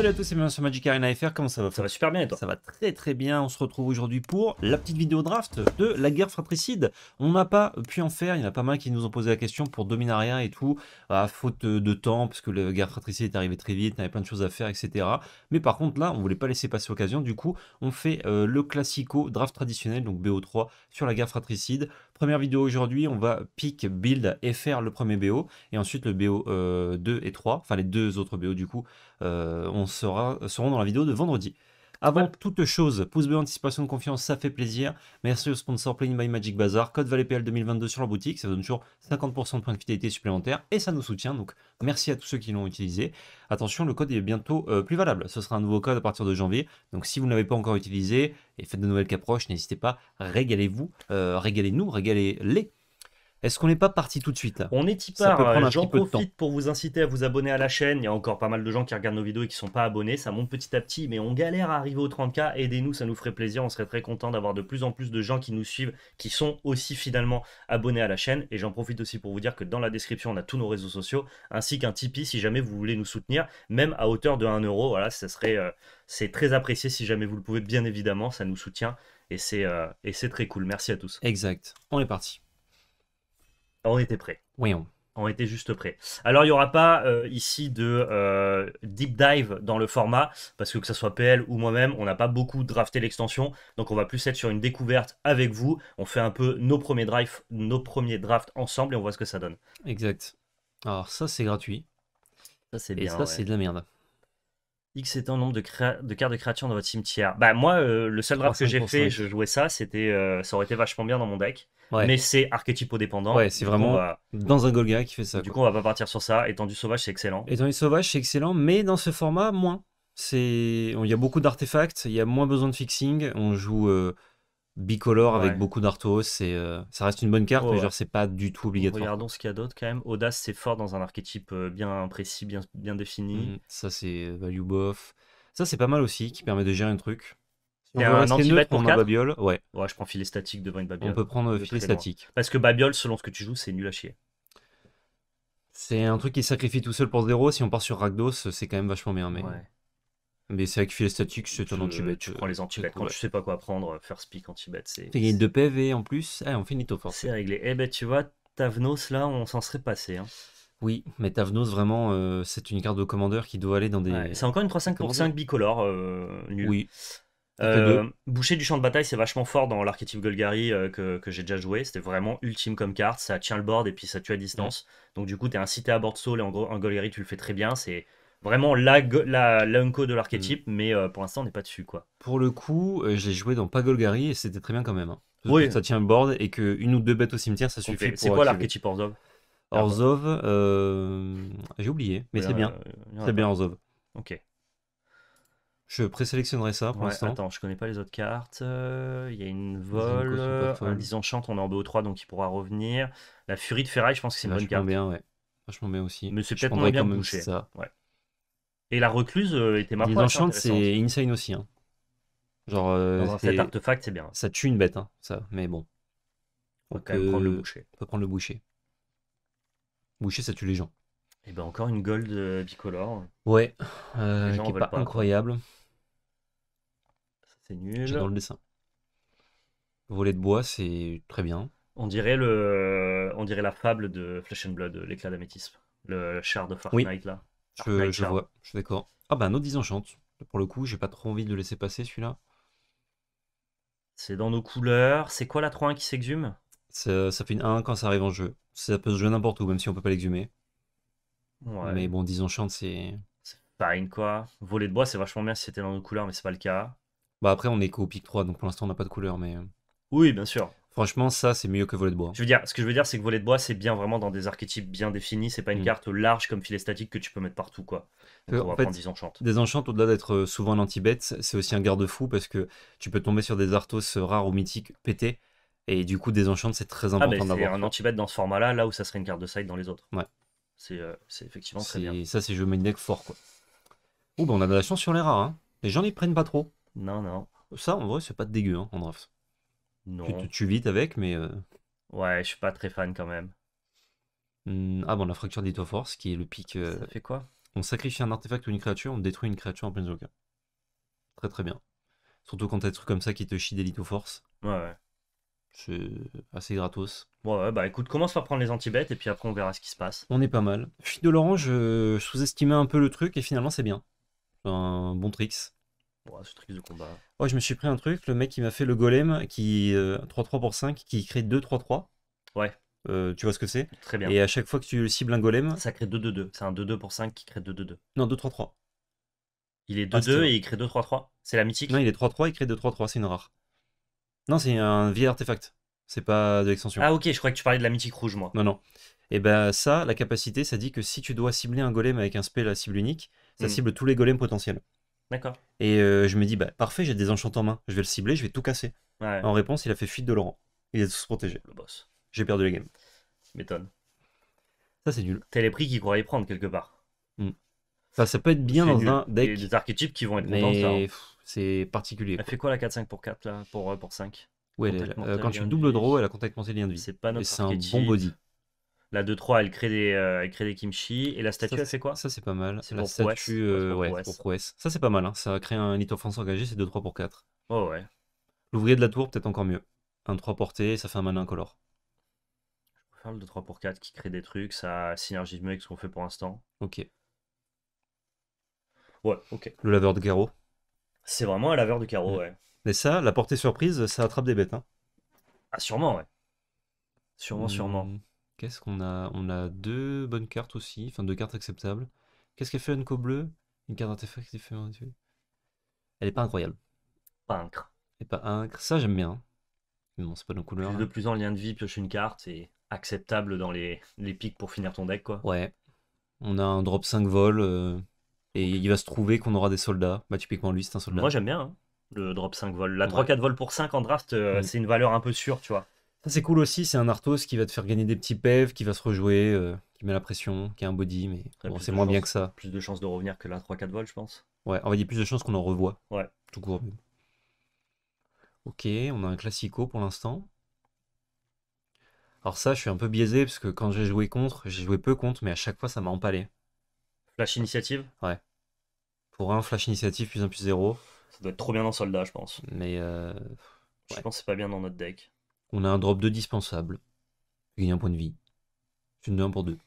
Salut à tous et bienvenue sur Magic Arena FR, comment ça va Ça va super bien et toi Ça va très très bien, on se retrouve aujourd'hui pour la petite vidéo draft de la guerre fratricide. On n'a pas pu en faire, il y en a pas mal qui nous ont posé la question pour Dominaria et tout, à faute de temps, parce que la guerre fratricide est arrivée très vite, on avait plein de choses à faire, etc. Mais par contre là, on voulait pas laisser passer l'occasion, du coup on fait euh, le classico draft traditionnel, donc BO3 sur la guerre fratricide. Première vidéo aujourd'hui, on va pick, build et faire le premier BO, et ensuite le BO 2 euh, et 3, enfin les deux autres BO du coup, euh, on sera, seront dans la vidéo de vendredi. Avant toute chose, pouce bleu, anticipation de confiance, ça fait plaisir. Merci au sponsor Playing by Magic Bazaar, code VALEPL 2022 sur la boutique, ça donne toujours 50% de points de fidélité supplémentaires et ça nous soutient, donc merci à tous ceux qui l'ont utilisé. Attention, le code est bientôt euh, plus valable, ce sera un nouveau code à partir de janvier, donc si vous ne l'avez pas encore utilisé et faites de nouvelles qu'approches, n'hésitez pas, régalez-vous, euh, régalez-nous, régalez-les. Est-ce qu'on n'est pas parti tout de suite là? On est tipeur, j'en profite pour vous inciter à vous abonner à la chaîne. Il y a encore pas mal de gens qui regardent nos vidéos et qui ne sont pas abonnés. Ça monte petit à petit, mais on galère à arriver aux 30K. Aidez-nous, ça nous ferait plaisir. On serait très content d'avoir de plus en plus de gens qui nous suivent, qui sont aussi finalement abonnés à la chaîne. Et j'en profite aussi pour vous dire que dans la description, on a tous nos réseaux sociaux, ainsi qu'un Tipeee si jamais vous voulez nous soutenir, même à hauteur de 1 euro. Voilà, ça serait, euh, c'est très apprécié si jamais vous le pouvez, bien évidemment, ça nous soutient. Et c'est euh, très cool. Merci à tous. Exact. On est parti. On était prêts. Oui, on. On était juste prêts. Alors, il n'y aura pas euh, ici de euh, deep dive dans le format, parce que que ce soit PL ou moi-même, on n'a pas beaucoup drafté l'extension, donc on va plus être sur une découverte avec vous. On fait un peu nos premiers, drive, nos premiers drafts ensemble et on voit ce que ça donne. Exact. Alors ça, c'est gratuit. Ça, c'est bien. Et ça, c'est de la merde. X étant le nombre de, cartes de créatures dans votre cimetière. Bah moi, euh, le seul draft que j'ai fait, je jouais ça, c'était, ça aurait été vachement bien dans mon deck. Mais c'est archétypo dépendant. Ouais, c'est vraiment dans un Golga qui fait ça. Du coup, on va pas partir sur ça. Étendu sauvage, c'est excellent. Étendu sauvage, c'est excellent, mais dans ce format, moins. C'est, il y a beaucoup d'artefacts, il y a moins besoin de fixing. On joue euh, bicolore avec beaucoup d'arthos. C'est, euh, ça reste une bonne carte, mais genre c'est pas du tout obligatoire. Regardons ce qu'il y a d'autre quand même. Audace, c'est fort dans un archétype euh, bien précis, bien, bien défini. Mmh, ça, c'est value buff. Ça, c'est pas mal aussi, qui permet de gérer un truc. Il y a un anti pour 4 Babiole, ouais. Ouais, je prends filet statique devant une Babiole. On peut prendre filet statique. Parce que Babiole, selon ce que tu joues, c'est nul à chier. C'est un truc qui sacrifie tout seul pour 0. Si on part sur Rakdos, c'est quand même vachement bien. Mais, mais c'est avec filet statique, c'est un anti-bet. Tu prends les anti-bet. Quand tu sais pas quoi prendre, first pick anti-bet, c'est. Gagner 2 PV en plus. Ah, on finit au force. C'est réglé. Eh ben, tu vois, Tavnos, là, on s'en serait passé. Hein. Oui, mais Tavnos, vraiment, euh, c'est une carte de commandeur qui doit aller dans des. c'est encore une 3-5 pour 5 bicolore. Euh, nul. Oui. Euh, boucher du champ de bataille, c'est vachement fort dans l'archétype Golgari euh, que, j'ai déjà joué. C'était vraiment ultime comme carte. Ça tient le board et puis ça tue à distance. Donc, du coup, tu es incité à board soul et en, gros, en Golgari, tu le fais très bien. C'est vraiment la, la, de l'archétype, mm. mais euh, pour l'instant, on n'est pas dessus. quoi. Pour le coup, j'ai joué dans pas Golgari et c'était très bien quand même. Hein. Oui. Ça tient le board et que une ou deux bêtes au cimetière, ça suffit. C'est quoi l'archétype Orzov Orzov, j'ai oublié, mais c'est bien. C'est bien Orzov. Ok. Je présélectionnerai ça pour l'instant. Attends, je connais pas les autres cartes. Euh, il y a une vol, un disenchant, on est en BO3 donc il pourra revenir. La furie de ferraille, je pense que c'est une bonne carte. bien, ouais. Vachement bien aussi. Mais c'est peut-être moins bien bouché. Ça. Ouais. Et la recluse euh, était ma Disenchant, c'est insane aussi. Hein. Genre, euh, Dans cet artefact, c'est bien. Ça tue une bête, hein, ça. Mais bon. On peut quand même prendre le boucher. On peut prendre le boucher. Boucher, ça tue les gens. Et ben encore une gold bicolore. Ouais, euh, qui est pas, incroyable. C'est nul. J'adore le dessin. Volet de bois, c'est très bien. On dirait, le... On dirait la fable de Flesh and Blood, l'éclat d'améthyste. Le char de Fortnite, là. Je, vois, je suis d'accord. Ah bah, un autre disenchante. Pour le coup, j'ai pas trop envie de le laisser passer, celui-là. C'est dans nos couleurs. C'est quoi la 3-1 qui s'exhume? Ça, fait une 1 quand ça arrive en jeu. Ça peut se jouer n'importe où, même si on peut pas l'exhumer. Mais bon, disenchante, c'est... C'est fine, quoi. Volet de bois, c'est vachement bien si c'était dans nos couleurs, mais c'est pas le cas. Bah après, on est qu'au pic 3, donc pour l'instant, on n'a pas de couleur, mais... Euh, oui, bien sûr. Franchement, ça, c'est mieux que volet de bois. Je veux dire, ce que je veux dire, c'est que volet de bois, c'est bien vraiment dans des archétypes bien définis. C'est pas une mm. carte large comme filet statique que tu peux mettre partout, quoi. Donc, on va prendre des enchantes. Des enchantes, au-delà d'être souvent un anti-bet, c'est aussi un garde-fou parce que tu peux tomber sur des arthos rares ou mythiques pétés. Et du coup, des enchantes, c'est très ah, important d'avoir. C'est un anti-bet dans ce format-là, là où ça serait une carte de side dans les autres. Ouais. C'est euh, effectivement très bien. Ça, c'est jeu main deck fort, quoi. Ouh, bah on a de la chance sur les rares. Hein. Les gens n'y prennent pas trop. Non, non. Ça, en vrai, c'est pas dégueu hein, en draft. Non. Tu te tues vite avec, mais. Euh, ouais, je suis pas très fan quand même. Hmm, ah bon, la fracture d'Ito Force, qui est le pic. Euh, ça fait quoi? On sacrifie un artefact ou une créature, on détruit une créature en Planeswalker. Très très bien. Surtout quand t'as des trucs comme ça qui te chient des Force. Ouais, ouais. C'est assez gratos. Ouais, ouais, bah écoute, commence par prendre les anti-bêtes et puis après on verra ce qui se passe. On est pas mal. Fuite de l'orange, je sous-estimais un peu le truc et finalement c'est bien. Un bon tricks. Ce de combat. Ouais, je me suis pris un truc, le mec qui m'a fait le golem qui 3-3 euh, pour 5 qui crée 2-3-3. Ouais. Euh, tu vois ce que c'est? Très bien. Et à chaque fois que tu cibles un golem. Ça crée 2-2-2. C'est un 2-2 pour 5 qui crée 2-2-2. Non, 2-3-3. Il est 2-2 ah, et il crée 2-3-3. C'est la mythique? Non, il est 3-3, il crée 2-3-3, c'est une rare. Non, c'est un vieil artefact. C'est pas de l'extension. Ah, ok, je croyais que tu parlais de la mythique rouge, moi. Non, non. Et ben ça, la capacité, ça dit que si tu dois cibler un golem avec un spell à cible unique, ça hmm. cible tous les golems potentiels. D'accord. Et euh, je me dis, bah parfait, j'ai des enchants en main. Je vais le cibler, je vais tout casser. En réponse, il a fait fuite de Laurent. Il est tous protégé. Le boss. J'ai perdu les games. M'étonne. Ça, c'est nul. T'as les prix qu'il croyait prendre quelque part. Hmm. Ça, ça peut être bien dans un deck. des archétypes qui vont être contents Mais hein. c'est particulier. Elle fait quoi la 4-5 pour 4 là pour, euh, pour 5 Ouais, euh, quand tu double draw, elle a contact mental lien de vie. C'est pas notre C'est un bon body. La 2-3, elle crée des, euh, elle crée des kimchi. Et la statue, elle fait quoi Ça, c'est pas mal. La statue, ouais, pour prouesse. Ça, c'est pas mal. Hein. Ça crée un lit offense engagé, c'est 2-3 pour 4. Oh ouais. L'ouvrier de la tour, peut-être encore mieux. Un 3 porté, ça fait un mana incolore. Je faire le 2-3 pour 4 qui crée des trucs, ça synergise mieux avec ce qu'on fait pour l'instant. Ok. Ouais, ok. Le laveur de carreau. C'est vraiment un laveur de carreau, ouais. Mais ça, la portée surprise, ça attrape des bêtes. Hein. Ah, sûrement, ouais. Sûrement, sûrement. Qu'est-ce qu'on a? On a deux bonnes cartes aussi, enfin deux cartes acceptables. Qu'est-ce qu'elle fait Unco bleu? Une carte d'artefact qui fait Elle est pas incroyable. Pas incre. Elle est pas incre. Ça, j'aime bien. Mais bon, c'est pas nos couleurs. de plus en lien de vie, pioche une carte, c'est acceptable dans les, les pics pour finir ton deck, quoi. Ouais. On a un drop 5 vol. Euh, et il va se trouver qu'on aura des soldats. Bah, typiquement, lui, c'est un soldat. Moi, j'aime bien. Hein le drop 5 vol. La 3-4 vol pour 5 en draft, euh, mm. c'est une valeur un peu sûre, tu vois. Ça, c'est cool aussi. C'est un Arthos qui va te faire gagner des petits PEV, qui va se rejouer, euh, qui met la pression, qui a un body, mais bon, c'est moins bien que ça. Plus de chances de revenir que la 3-4 vol, je pense. Ouais, on va dire plus de chances qu'on en revoit. Ouais. Tout court. Ok, on a un classico pour l'instant. Alors ça, je suis un peu biaisé parce que quand j'ai joué contre, j'ai joué peu contre, mais à chaque fois, ça m'a empalé. Flash initiative Ouais. Pour un flash initiative plus 1 plus 0. Ça doit être trop bien dans Soldat, je pense. Mais. Euh... Je pense que c'est pas bien dans notre deck. On a un drop 2 dispensable. Gagner un point de vie. C'est une 2 1 pour 2.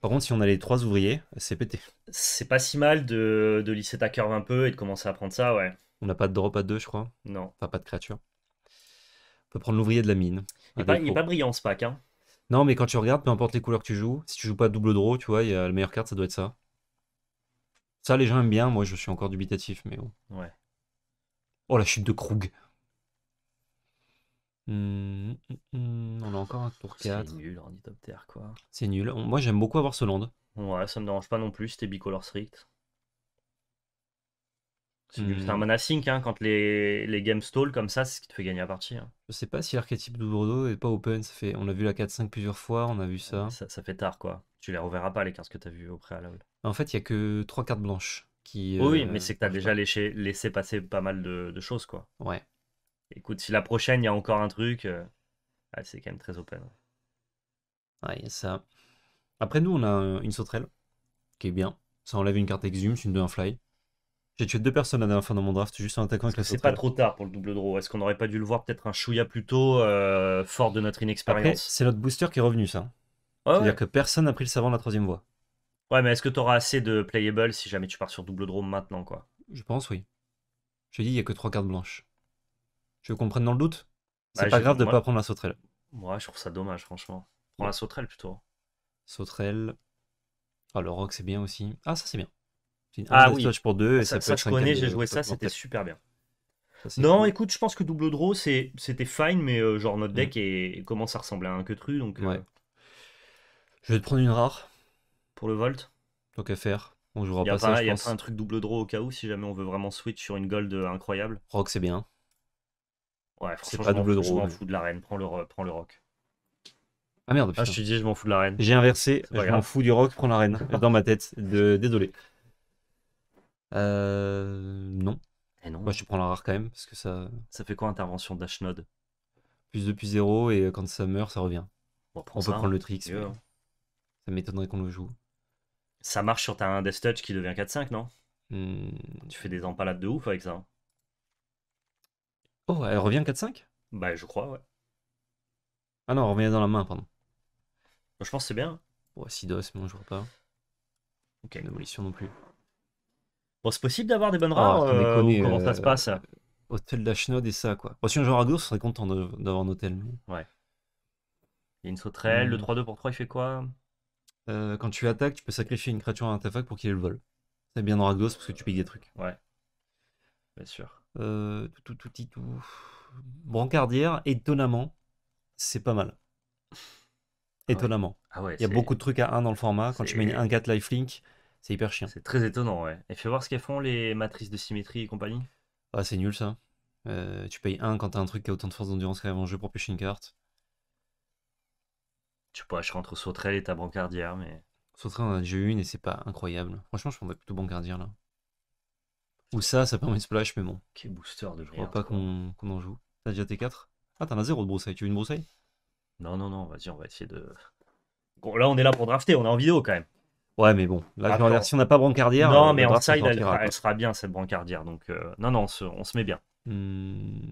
Par contre, si on a les 3 ouvriers, c'est pété. C'est pas si mal de, de lisser ta curve un peu et de commencer à prendre ça, ouais. On n'a pas de drop à 2, je crois. Non. Enfin, pas de créature. On peut prendre l'ouvrier de la mine. Il n'est pas, pas, brillant ce pack, hein. Non, mais quand tu regardes, peu importe les couleurs que tu joues, si tu joues pas double draw, tu vois, il y a la meilleure carte, ça doit être ça. Ça, les gens aiment bien. Moi, je suis encore dubitatif, mais bon. Ouais. Oh, la chute de Krug. Hum, hum, hum, on a encore un tour 4. C'est nul, Ornithoptère, quoi. C'est nul. Moi, j'aime beaucoup avoir ce land. Ouais, ça me dérange pas non plus. C'était bicolor strict. C'est un mana sync, hein, quand les, les games stall comme ça, c'est ce qui te fait gagner la partie. Hein. Je sais pas si l'archétype d'Oudrodo est pas open. Ça fait... On a vu la 4-5 plusieurs fois, on a vu ça. ça. ça. fait tard, quoi. Tu les reverras pas, les cartes que tu as vues au préalable. En fait, il y a que 3 cartes blanches. Qui, oui, euh, mais c'est que tu as déjà laissé, laissé, passer pas mal de, choses, quoi. Ouais. Écoute, si la prochaine, il y a encore un truc, euh, c'est quand même très open. Ouais, y a ça. Après, nous, on a une sauterelle, qui est bien. Ça enlève une carte exhume, c'est une 2-1 fly. J'ai tué deux personnes à la fin dans mon draft, juste en attaquant avec la C'est pas trop tard pour le double draw. Est-ce qu'on n'aurait pas dû le voir peut-être un chouïa plus tôt, euh, fort de notre inexpérience? C'est notre booster qui est revenu, ça. C'est-à-dire que personne n'a pris le savant de la troisième voie. Ouais, mais est-ce que tu auras assez de playable si jamais tu pars sur double draw maintenant, quoi? Je pense, oui. Je dis, il n'y a que trois cartes blanches. Tu veux qu'on prenne dans le doute C'est bah, pas grave de ne pas prendre la sauterelle. Moi, je trouve ça dommage, franchement. Prends la sauterelle plutôt. Sauterelle. Ah, le rock, c'est bien aussi. Ah, ça, c'est bien. Ah oui. pour deux, et ça, ça, je connais, j'ai joué ça, c'était super bien. non, écoute, je pense que double draw, c'était fine, mais euh, genre notre deck mm. commence à ressembler à un queutru, donc... Euh, je vais te prendre une rare. Pour le Volt Donc à faire. On jouera pas, ça, Il y a pas un truc double draw au cas où, si jamais on veut vraiment switch sur une gold euh, incroyable. Rock, c'est bien. Ouais, franchement, pas double draw. Je m'en fous de l'arène, prends le, prends le rock. Ah merde, Ah, je te dis, je m'en fous de l'arène. J'ai inversé, je m'en fous du rock, prends l'arène. dans ma tête. De... Désolé. Euh. Non. Et eh non. Moi, je prends la rare quand même, parce que ça. Ça fait quoi intervention node Plus 2 plus 0, et quand ça meurt, ça revient. on peut prendre le trick. Ça m'étonnerait qu'on le joue. Ça marche sur ta Death Touch qui devient 4-5, non? Hmm. Tu fais des empalades de ouf avec ça. Oh, elle revient 4-5 Bah, je crois, ouais. Ah non, elle revient dans la main, pardon. Je pense que c'est bien. Ouais, Sidos, mais on jouera pas. Ok. Démolition non plus. Bon, c'est possible d'avoir des bonnes rares sans euh, ou Comment ça euh, se passe? Hôtel d'Ashnod et ça, quoi. Bon, si joueur à gauche, on serait content d'avoir un hôtel. mais- Il y a une sauterelle, le Hmm. 3-2 pour 3, il fait quoi? Euh, quand tu attaques, tu peux sacrifier une créature à un artefact pour qu'il ait le vol. C'est bien dans Ragdos parce que tu piques des trucs. Bien sûr. Euh, tout, tout, tout, tout. Brancardière, étonnamment, c'est pas mal. Étonnamment. Ah ouais, Il y a beaucoup de trucs à 1 dans le format. Quand tu mets une c'est- 1-4 lifelink, c'est hyper chiant. C'est très étonnant, ouais. Et fais voir ce qu'elles font les matrices de symétrie et compagnie. Ah, c'est nul ça. Euh, tu payes 1 quand t'as un truc qui a autant de force d'endurance qu'avant en jeu pour pêcher une carte. Tu peux acheter entre sauterelle et ta brancardière, mais. Sauterelle, on en a déjà eu une et c'est pas incroyable. Franchement, je prendrais plutôt Brancardière là. Ou ça, ça permet de splash, mais bon. Quel booster de Je crois pas qu'on en joue. T'as déjà T4 Ah, t'en as 0 de broussaille. Tu veux une broussaille? Non, non, non, vas-y, on va essayer de. Bon, là, on est là pour drafter, on est en vidéo quand même. Ouais, mais bon. Là, regarde, si on n'a pas Brancardière. non, euh, mais en side, elle, sera bien cette brancardière. Donc, euh, non, non, on se, on se met bien. Hmm.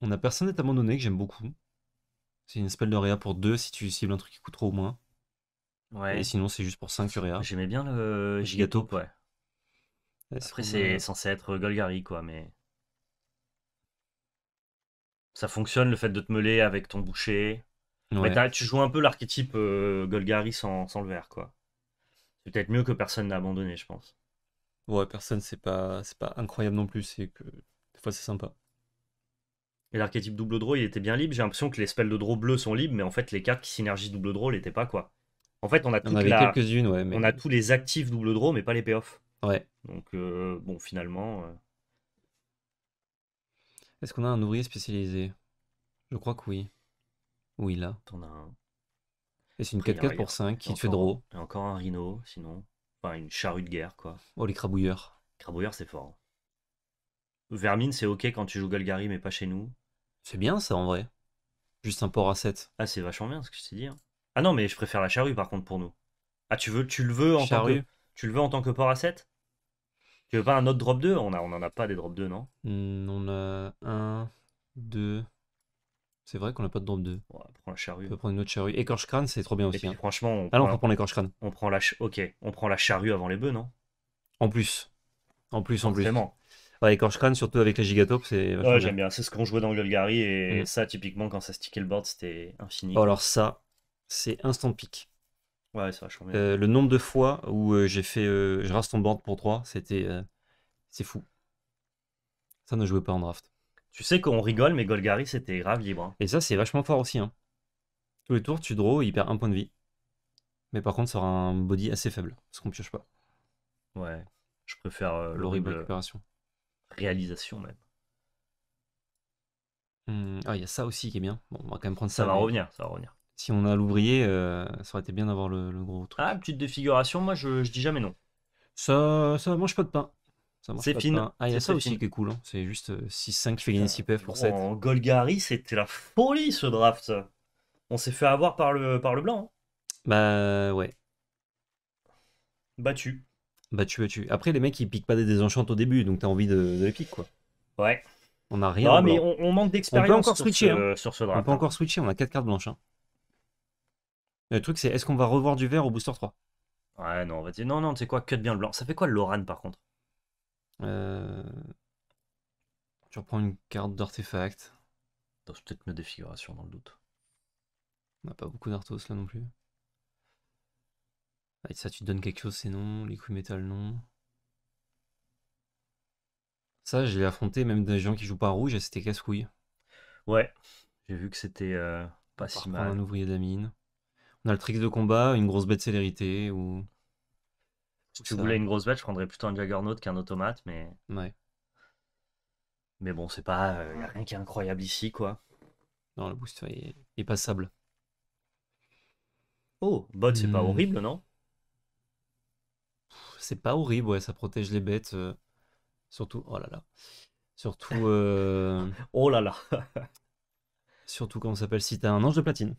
On a personne n'est abandonné que j'aime beaucoup. C'est une spell de réa pour 2 si tu cibles un truc qui coûte trop au moins. Ouais. Et sinon, c'est juste pour 5 réa. J'aimais bien le. Gigatope, ouais. Est-ce Après, qu'on c'est a- censé être Golgari, quoi, mais. Ça fonctionne le fait de te meuler avec ton boucher. Mais Ouais. t'as- tu joues un peu l'archétype euh, Golgari sans, sans le vert, quoi. C'est peut-être mieux que personne n'a abandonné, je pense. Ouais, personne, c'est pas, c'est pas incroyable non plus. C'est que des fois, c'est sympa. Et l'archétype double draw, il était bien libre. J'ai l'impression que les spells de draw bleus sont libres, mais en fait, les cartes qui synergisent double draw l'étaient pas, quoi. En fait, on a, On toute avait la- quelques-unes, ouais. Mais... on a tous les actifs double draw, mais pas les payoffs. Ouais. Donc, euh, bon, finalement, euh, Est-ce qu'on a un ouvrier spécialisé? Je crois que oui. Oui, là. t'en as un. Et c'est une Après, il y a- 4-4 il y a- pour 5 qui te fait draw. et encore un rhino, sinon. Enfin, une charrue de guerre, quoi. Oh, les crabouilleurs. Crabouilleur, c'est fort. Vermine, c'est ok quand tu joues Golgari, mais pas chez nous. C'est bien ça en vrai. Juste un port à 7. Ah, c'est vachement bien ce que je t'ai dit. hein. Ah non, mais je préfère la charrue par contre pour nous. Ah, tu veux, tu le veux en tant que, tu le veux en tant que port à 7 Tu veux pas un autre drop 2 On a, on en a pas des drop 2, non? Hmm, on a 1, 2. C'est vrai qu'on n'a pas de drop 2. Ouais, on prend la charrue. On peut prendre une autre charrue. Écorche crâne, c'est trop bien Et aussi. puis hein. franchement, on Ah non, on prend, l'écorche crâne. on prend la, ch- ok, on prend la charrue avant les bœufs, non? En plus. En plus, en plus. Forcément. Ouais, écorche crâne, surtout avec les gigatopes, c'est Ouais, j'aime bien. C'est ce qu'on jouait dans Golgari et Mm. ça, typiquement, quand ça stickait le board, c'était infini. Oh, alors ça, c'est instant pick. Ouais. Euh, le nombre de fois où euh, j'ai fait euh, je rase ton board pour 3, c'était euh, c'est fou. Ça ne jouait pas en draft. Tu sais qu'on rigole, mais Golgari, c'était grave libre. hein. Et ça, c'est vachement fort aussi. Hein. Tous les tours, tu draw, il perd un point de vie. Mais par contre, ça aura un body assez faible, parce qu'on pioche pas. Ouais. Je préfère L'horrible récupération. réalisation, même. Hmm, Ah, il y a ça aussi qui est bien. Bon, on va quand même prendre ça. Ça va mais revenir, ça va revenir. Si on a l'ouvrier, euh, ça aurait été bien d'avoir le, le gros truc. Ah, petite défiguration, moi, je, je dis jamais non. Ça, ça mange pas de pain. Ça C'est pas de fine. pain. Ah, il y a C'est ça aussi fine. qui est cool. hein. C'est juste euh, 6-5 qui fait gagner 6 PF pour 7. En Golgari, c'était la folie, ce draft. On s'est fait avoir par le, par le blanc. hein. Bah ouais. Battu. Bah tu tu. Après, les mecs, ils piquent pas des désenchantes au début, donc t'as envie de, de les piquer, quoi. Ouais. On a rien. Non, en mais blanc. on, on manque d'expérience encore sur, switcher, ce, sur ce On draft. peut hein. encore switcher, on a 4 cartes blanches. hein. Le truc, c'est est-ce qu'on va revoir du vert au booster 3 Ouais, non, on va dire. Non, non, tu sais quoi, cut bien le blanc. Ça fait quoi le Loran, par contre? Euh, Tu reprends une carte d'artefact. Peut-être une défiguration dans le doute. On n'a pas beaucoup d'arthos là non plus. Ah, ça, tu te donnes quelque chose, c'est non. Liquid Metal, non. Ça, je l'ai affronté, même des gens qui jouent pas rouge, et c'était casse-couille. Ouais. J'ai vu que c'était euh, pas si mal. un ouvrier de la mine. On a le trick de combat, une grosse bête de célérité, ou. Si tu voulais une grosse bête, je prendrais plutôt un Juggernaut qu'un automate, mais, Ouais. mais bon, c'est pas. Il a rien qui est incroyable ici, quoi. Non, le booster est, est passable. Oh, bot, c'est pas Hmm. horrible, non? C'est pas horrible, ouais, ça protège les bêtes. euh, surtout, oh là là. Surtout, euh, Oh là là surtout comment ça s'appelle si t'as un ange de platine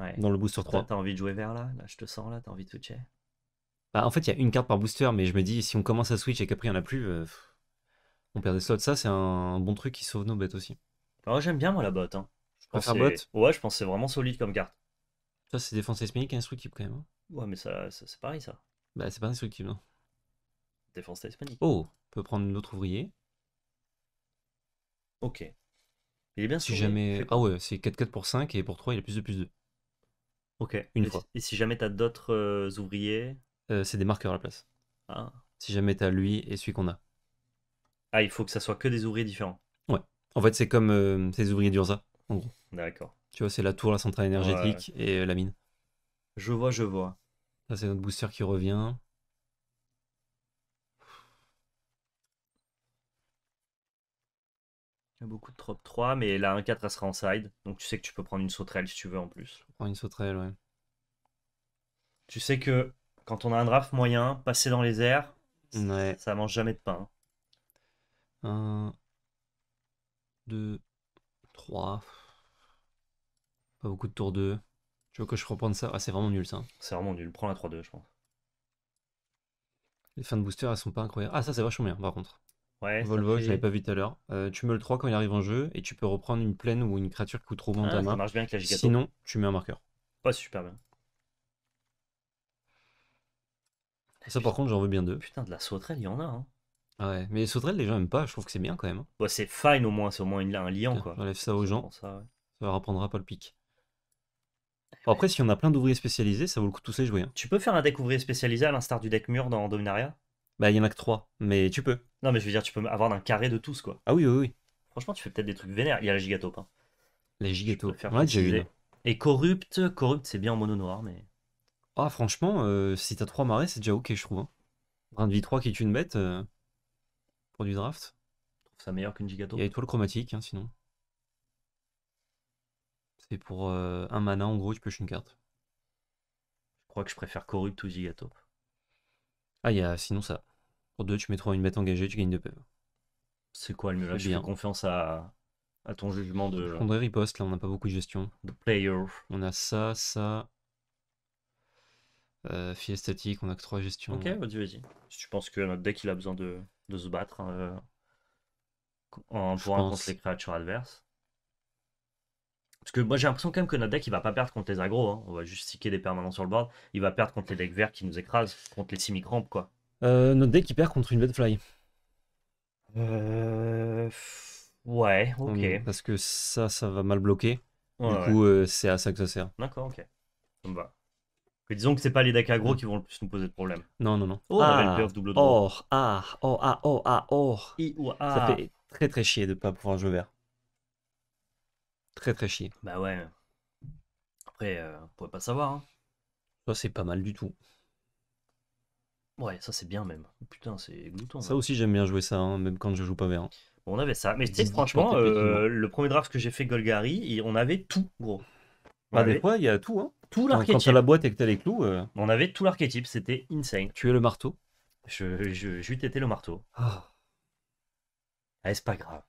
Ouais. dans le booster Toi, 3. T'as envie de jouer vert là? Là, je te sens là, t'as envie de switcher? Bah, en fait, il y a une carte par booster, mais je me dis, si on commence à switch et qu'après il n'y en a plus, euh, on perd des slots. Ça, c'est un bon truc qui sauve nos bêtes aussi. Oh, j'aime bien moi la botte. Hein. Je bot Ouais, je pense que c'est vraiment solide comme carte. Ça, c'est défense seismique et instructible quand même. Hein. Ouais, mais ça, c'est pareil ça. Bah, c'est pas instructible. Non. Défense hispanique. Oh, on peut prendre l'autre ouvrier. Ok. Il est bien Si jamais. Ah ouais, c'est 4-4 pour 5 et pour 3, il a plus de plus 2. Ok. Une fois. Et si jamais t'as d'autres euh, ouvriers? Euh, C'est des marqueurs à la place. Ah. Si jamais t'as lui et celui qu'on a. Ah, il faut que ça soit que des ouvriers différents. Ouais. En fait, c'est comme euh, ces ouvriers d'Urza, en gros. D'accord. Tu vois, c'est la tour, la centrale énergétique et la mine. Je vois, je vois. Ça, c'est notre booster qui revient. Il y a beaucoup de trop 3, mais la 1-4 elle sera en side. Donc tu sais que tu peux prendre une sauterelle si tu veux en plus. Prendre une sauterelle, ouais. Tu sais que quand on a un draft moyen, passer dans les airs, ouais. ça mange jamais de pain. 1, 2, 3. Pas beaucoup de tour 2. Tu veux que je reprenne ça? Ah, c'est vraiment nul ça. C'est vraiment nul. Prends la 3-2, je pense. Les fins de booster, elles sont pas incroyables. Ah, ça, c'est vachement bien par contre. Ouais, Volvo, je l'avais pas vu tout à l'heure. Euh, tu mets le 3 quand il arrive en jeu et tu peux reprendre une plaine ou une créature qui coûte trop dans ah, ta main. Ça marche bien avec la Gigato. Sinon, tu mets un marqueur. Pas super bien. Ça, par contre, j'en veux bien deux. Putain, de la sauterelle, il y en a. Hein. Ah ouais, mais les sauterelles, les gens aiment pas. Je trouve que c'est bien quand même. Hein. Bah, c'est fine au moins, c'est au moins un liant quoi. J'enlève ça aux gens. Ça, leur apprendra pas le pic. après, si on a plein d'ouvriers spécialisés, ça vaut le coup de tous les jouer. Hein. Tu peux faire un deck ouvrier spécialisé à l'instar du deck mur dans Dominaria? Bah, il y en a que 3, mais tu peux. Non, mais je veux dire, tu peux avoir un carré de tous, quoi. Ah oui, oui, oui. Franchement, tu fais peut-être des trucs vénères. Il y a la gigatope. Hein. La gigatope. On a déjà une. Et corrupt, corrupt, c'est bien en mono noir, mais. Ah, franchement, euh, si t'as 3 marées, c'est déjà ok, je trouve. Hein. de vie 3 qui est une bête euh, pour du draft. Je trouve ça meilleur qu'une gigatope. Il y a étoile chromatique, hein, sinon. C'est pour euh, un mana, en gros, tu peux une carte. Je crois que je préfère corrupt ou gigatope. Ah, il y a sinon ça. Pour deux, tu mets trois une bête engagée, tu gagnes deux PV. C'est quoi le mieux là Je fais confiance à, à ton jugement de. Je prendrais riposte, là on n'a pas beaucoup de gestion. De player. On a ça, ça. Euh, fille statique, on a que trois gestions. Ok, vas-y, vas-y. Si tu penses que notre deck il a besoin de, de se battre euh, en jouant contre les créatures adverses. Parce que moi j'ai l'impression quand même que notre deck il va pas perdre contre les agros. Hein. On va juste sticker des permanents sur le board. Il va perdre contre les decks verts qui nous écrasent, contre les simi-crampes quoi. Euh, notre deck il perd contre une fly. Euh... Ouais, ok. Parce que ça, ça va mal bloquer. du coup, euh, c'est à ça que ça sert. D'accord, ok. Ça me va. disons que c'est pas les decks agro qui vont le plus nous poser de problème. Non, non, non. Oh, ah, double or, ah, oh, ah, oh, ah, or. I ou Ça fait très très chier de pas pouvoir jouer vert. Très très chier. Bah ouais. Après, euh, on pourrait pas savoir. Hein. Ça, c'est pas mal du tout. Ouais, ça c'est bien même. Putain, c'est glouton. Ça aussi, j'aime bien jouer ça, hein, même quand je joue pas vert. Hein. on avait ça. Mais tu sais, franchement, euh, le premier draft que j'ai fait Golgari, on avait tout, gros. bah, des fois, il y a tout. Hein. Tout l'archétype. Quand t'as la boîte et que t'as les clous. Euh, on avait tout l'archétype, c'était insane. Tu es le marteau. Je, je, je été le marteau. Ah. Ah, c'est pas grave.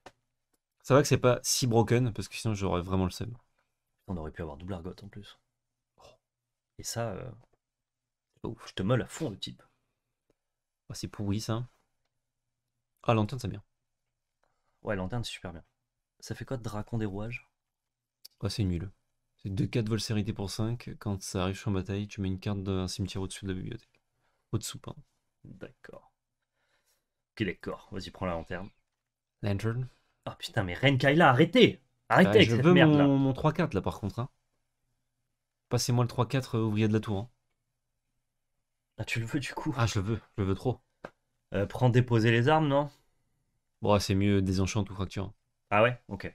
Ça va que c'est pas si broken, parce que sinon j'aurais vraiment le seum. On aurait pu avoir double argot en plus. Et ça, euh... je te molle à fond le type. Oh, c'est pourri ça. Ah, lanterne, c'est bien. Ouais, lanterne, c'est super bien. Ça fait quoi de dracon des rouages? Oh, C'est nul. C'est 2-4 volsérité pour 5. Quand ça arrive sur bataille, tu mets une carte d'un cimetière au-dessus de la bibliothèque. Au-dessous, pardon. D'accord. Ok, d'accord. Vas-y, prends la lanterne. Lantern Oh putain, mais Renkaila, arrêtez Arrêtez bah, avec je cette veux merde là. mon 3-4 là par contre. Hein. Passez-moi le 3-4 euh, ouvrier de la tour. Hein. Ah, tu le veux du coup? Ah, je le veux, je le veux trop. Euh, prends déposer les armes, non? Bon, c'est mieux désenchant ou fracture. Ah ouais? Ok.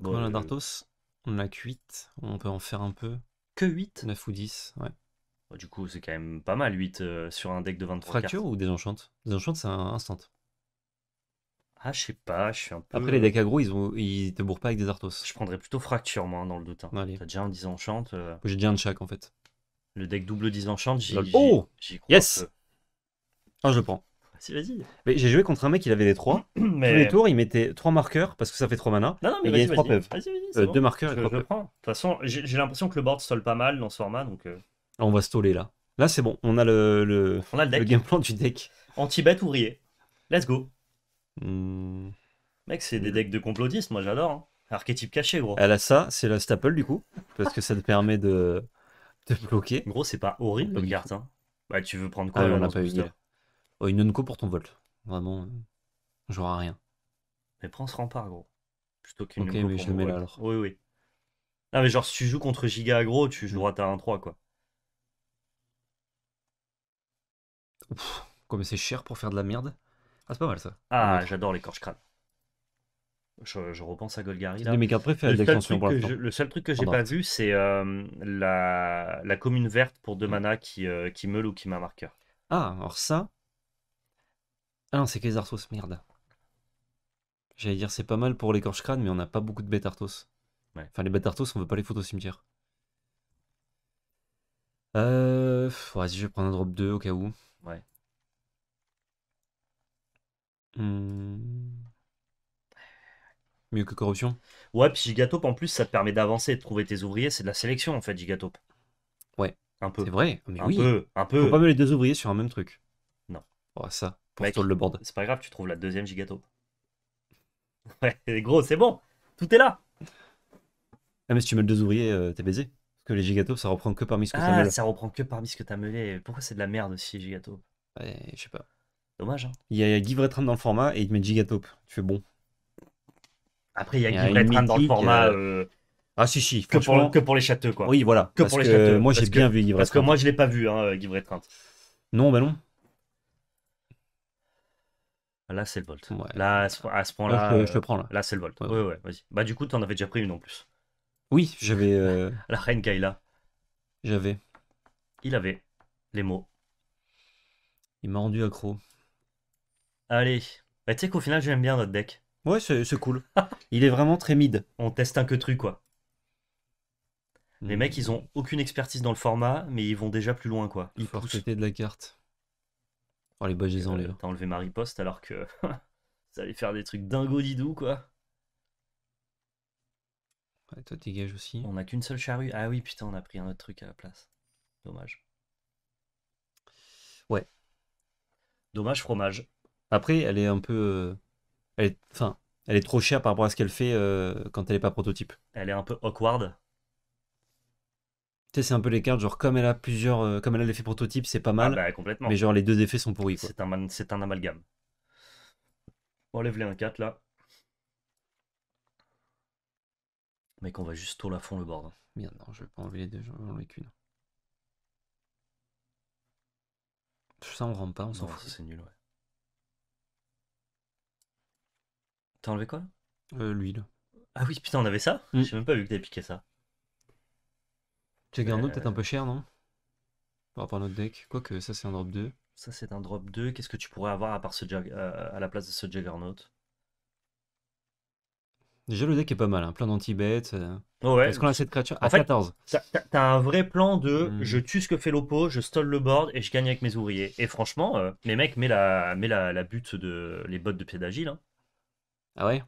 Bon, on a d'Arthos On a que 8. On peut en faire un peu. Que 8 9 ou 10, ouais. Du coup, c'est quand même pas mal 8 euh, sur un deck de 23 Fracture ou désenchant Désenchant, c'est un instant. Ah, je sais pas, je suis un peu. Après, les decks aggro, ils, ont... ils te bourrent pas avec des Arthos. Je prendrais plutôt Fracture, moi, dans le doute. Hein. T'as déjà un disenchant. Euh... J'ai déjà un de chaque, en fait. Le deck double disenchant, j'y Oh Yes Ah, je le prends. Vas-y, vas-y. Mais j'ai joué contre un mec, il avait les 3. mais... Tous les tours, il mettait 3 marqueurs parce que ça fait 3 mana. Non, non, mais il gagnait 3 peuvent. Vas-y, vas-y. 2 marqueurs je, et 3 De toute façon, j'ai l'impression que le board stole pas mal dans ce format. donc... Euh. on va stoller là. Là, c'est bon. On a le, le, On a le le deck. game plan du deck. Anti-bet ouvrier. Let's go. Hmm. Mec, c'est des decks de complotistes, moi j'adore. hein. Archétype caché, gros. Elle a ça, c'est la staple du coup. Parce que ça te permet de, de bloquer. Gros, c'est pas horrible comme carte. Hein. Bah, tu veux prendre quoi Ah, là, on ce pas eu. Oh, une Nunco pour ton volt. Vraiment, euh, j'aurai rien. Mais prends ce rempart, gros. Plutôt qu'une Ok, mais je le mets là, alors. Oui, oui. Ah, mais genre, si tu joues contre Giga Aggro, tu joueras ta 1-3, quoi. Comme c'est cher pour faire de la merde. Ah, c'est pas mal ça. Ah, j'adore les corches crânes. Je, je repense à Golgari là. mes cartes préférées Le seul, pour que je, le seul truc que j'ai pas vu, c'est euh, la, la commune verte pour deux Mm. mana qui, euh, qui meule ou qui m'a marqueur. Ah, alors ça. Ah non, c'est Arthos, merde. J'allais dire c'est pas mal pour les corches crânes, mais on n'a pas beaucoup de bêtes Arthos. Ouais. Enfin, les bêtes Arthos, on veut pas les foutre au cimetière. Euh. Vas-y, je vais prendre un drop 2 au cas où. Ouais. Hmm. Mieux que corruption? Ouais, puis Gigataupe en plus, ça te permet d'avancer et de trouver tes ouvriers. C'est de la sélection en fait, Gigataupe. Ouais. Un peu. C'est vrai, mais Un oui. peu, un Faut peu. pas mettre les deux ouvriers sur un même truc. Non. Oh, ça, pour Mec. le board. C'est pas grave, tu trouves la deuxième Gigataupe. Ouais, gros, c'est bon. Tout est là. Ah, mais si tu mets deux ouvriers, euh, t'es baisé. Parce que les gigatopes, ça reprend que parmi ce que ça Ah, mêle. ça reprend que parmi ce que t'as meulé. Pourquoi c'est de la merde aussi, Gigataupe Ouais, je sais pas. Dommage, hein. Il y a Give Retram dans le format et il te met Gigatope. Tu fais bon. Après, il y a a Guy une Retran dans le format euh, euh, Ah si, si, que, pour, que pour les châteaux, quoi. Oui, voilà. Que parce pour les que châteaux, moi, j'ai bien vu Give Parce que moi, je l'ai pas vu, hein, Guy Retran. Non, bah non. Là, c'est le Volt. Ouais. Là, à ce, point-là, je, te- je te prends là. là, c'est le Volt. Ouais, Ouais, ouais, vas-y. Bah, du coup, t'en avais déjà pris une en plus. Oui, j'avais. euh, La reine Kayla, j'avais. il avait les mots. Il m'a rendu accro. Allez. Bah, tu sais qu'au final, j'aime bien notre deck. Ouais, c'est c'est cool. il est vraiment très mid. On teste un que truc, quoi. Les Hmm. mecs, ils ont aucune expertise dans le format, mais ils vont déjà plus loin, quoi. Ils poussent. Forfaité de la carte. Oh, les badges, Euh, les là. T'as enlevé ma riposte alors que ça allait faire des trucs dingo didou, quoi. Ouais, toi, dégage aussi. On a qu'une seule charrue. Ah oui, putain, on a pris un autre truc à la place. Dommage. Ouais. Dommage, fromage. Après, elle est un peu. euh, Elle est... Enfin, elle est trop chère par rapport à ce qu'elle fait euh, quand elle est pas prototype. Elle est un peu awkward. Tu sais, c'est un peu les cartes, genre comme elle a plusieurs. euh, Comme elle a l'effet prototype, c'est pas mal. Ah bah, complètement. mais genre les deux effets sont pourris. C'est un, c'est un amalgame. Enlève les 1-4 là. Mec, on va juste tôt à fond le board. Merde, non, je vais pas enlever les deux, je vais enlever qu'une. Ça, on rentre pas, on s'en fout. c'est nul, ouais. T'as enlevé quoi? Euh, l'huile. Ah oui, putain, on avait ça? Mm. J'ai même pas vu que t'avais piqué ça. Jaggernaut, Euh. peut-être un peu cher, non? Par rapport à notre deck. Quoique, ça, c'est un drop 2. Ça, c'est un drop 2. Qu'est-ce que tu pourrais avoir à part ce jag- euh, à la place de ce Juggernaut? Déjà, le deck est pas mal, hein, plein d'anti-bêtes. euh, Oh ouais, Est-ce qu'on a cette créature En à fait, 14 T'as- un vrai plan de Mm. je tue ce que fait l'oppo, je stole le board et je gagne avec mes ouvriers. Et franchement, euh, les mecs, mets la, mets la, la butte de les bottes de pied d'agile. hein. Ah ouais?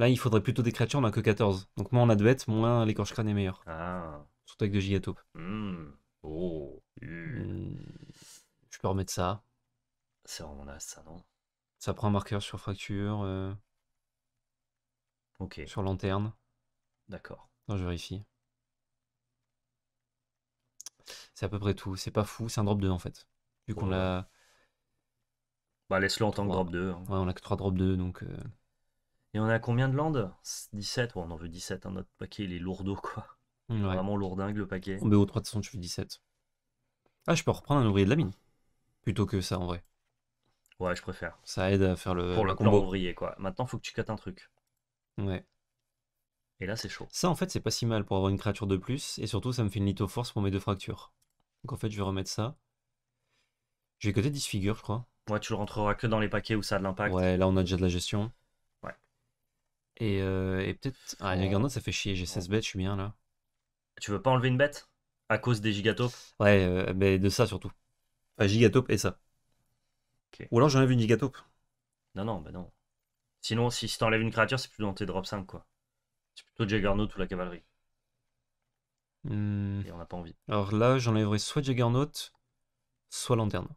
Là, il faudrait plutôt des créatures, on a que 14. Donc, moins on a de bêtes, moins l'écorche crâne est meilleur. Ah. Surtout avec de gigataupe. Hmm. Oh. Hmm, Je peux remettre ça. C'est vraiment naze ça, non? Ça prend un marqueur sur fracture, euh, Ok, sur lanterne. d'accord. Non, je vérifie. C'est à peu près tout. C'est pas fou, c'est un drop 2 en fait. Vu qu'on Ouais. l'a. Bah laisse-le en tant que drop 2. hein. Ouais, on a que 3 drop 2 donc. euh, Et on a combien de landes? 17 Ouais, on en veut 17. hein. Notre paquet, il est lourdeau, quoi. ouais. Vraiment lourdingue, le paquet. En BO3 de façon, tu fais 17. Ah, je peux reprendre un ouvrier de la mine. Plutôt que ça en vrai. Ouais, je préfère. Ça aide à faire le, Pour le le plan combo. ouvrier, quoi. Maintenant, faut que tu cuttes un truc. Ouais. Et là, c'est chaud. Ça en fait, c'est pas si mal pour avoir une créature de plus. Et surtout, ça me fait une litho force pour mes deux fractures. Donc en fait, je vais remettre ça. Je vais coter 10 figures, je crois. Ouais, tu le rentreras que dans les paquets où ça a de l'impact. Ouais, là on a déjà de la gestion. Et, euh, et peut-être. Ah. Juggernaut, ça fait chier. J'ai 16 bêtes, je suis bien là. Tu veux pas enlever une bête? À cause des gigatopes Ouais, euh, mais de ça surtout. Enfin, Gigatope et ça. Ok. Ou alors j'enlève une Gigatope. Non, non, bah non. Sinon, si, si t'enlèves une créature, c'est plutôt dans tes drop 5, quoi. C'est plutôt Juggernaut ou la cavalerie. Hmm. Et on n'a pas envie. Alors là, j'enlèverai soit Juggernaut, soit lanterne.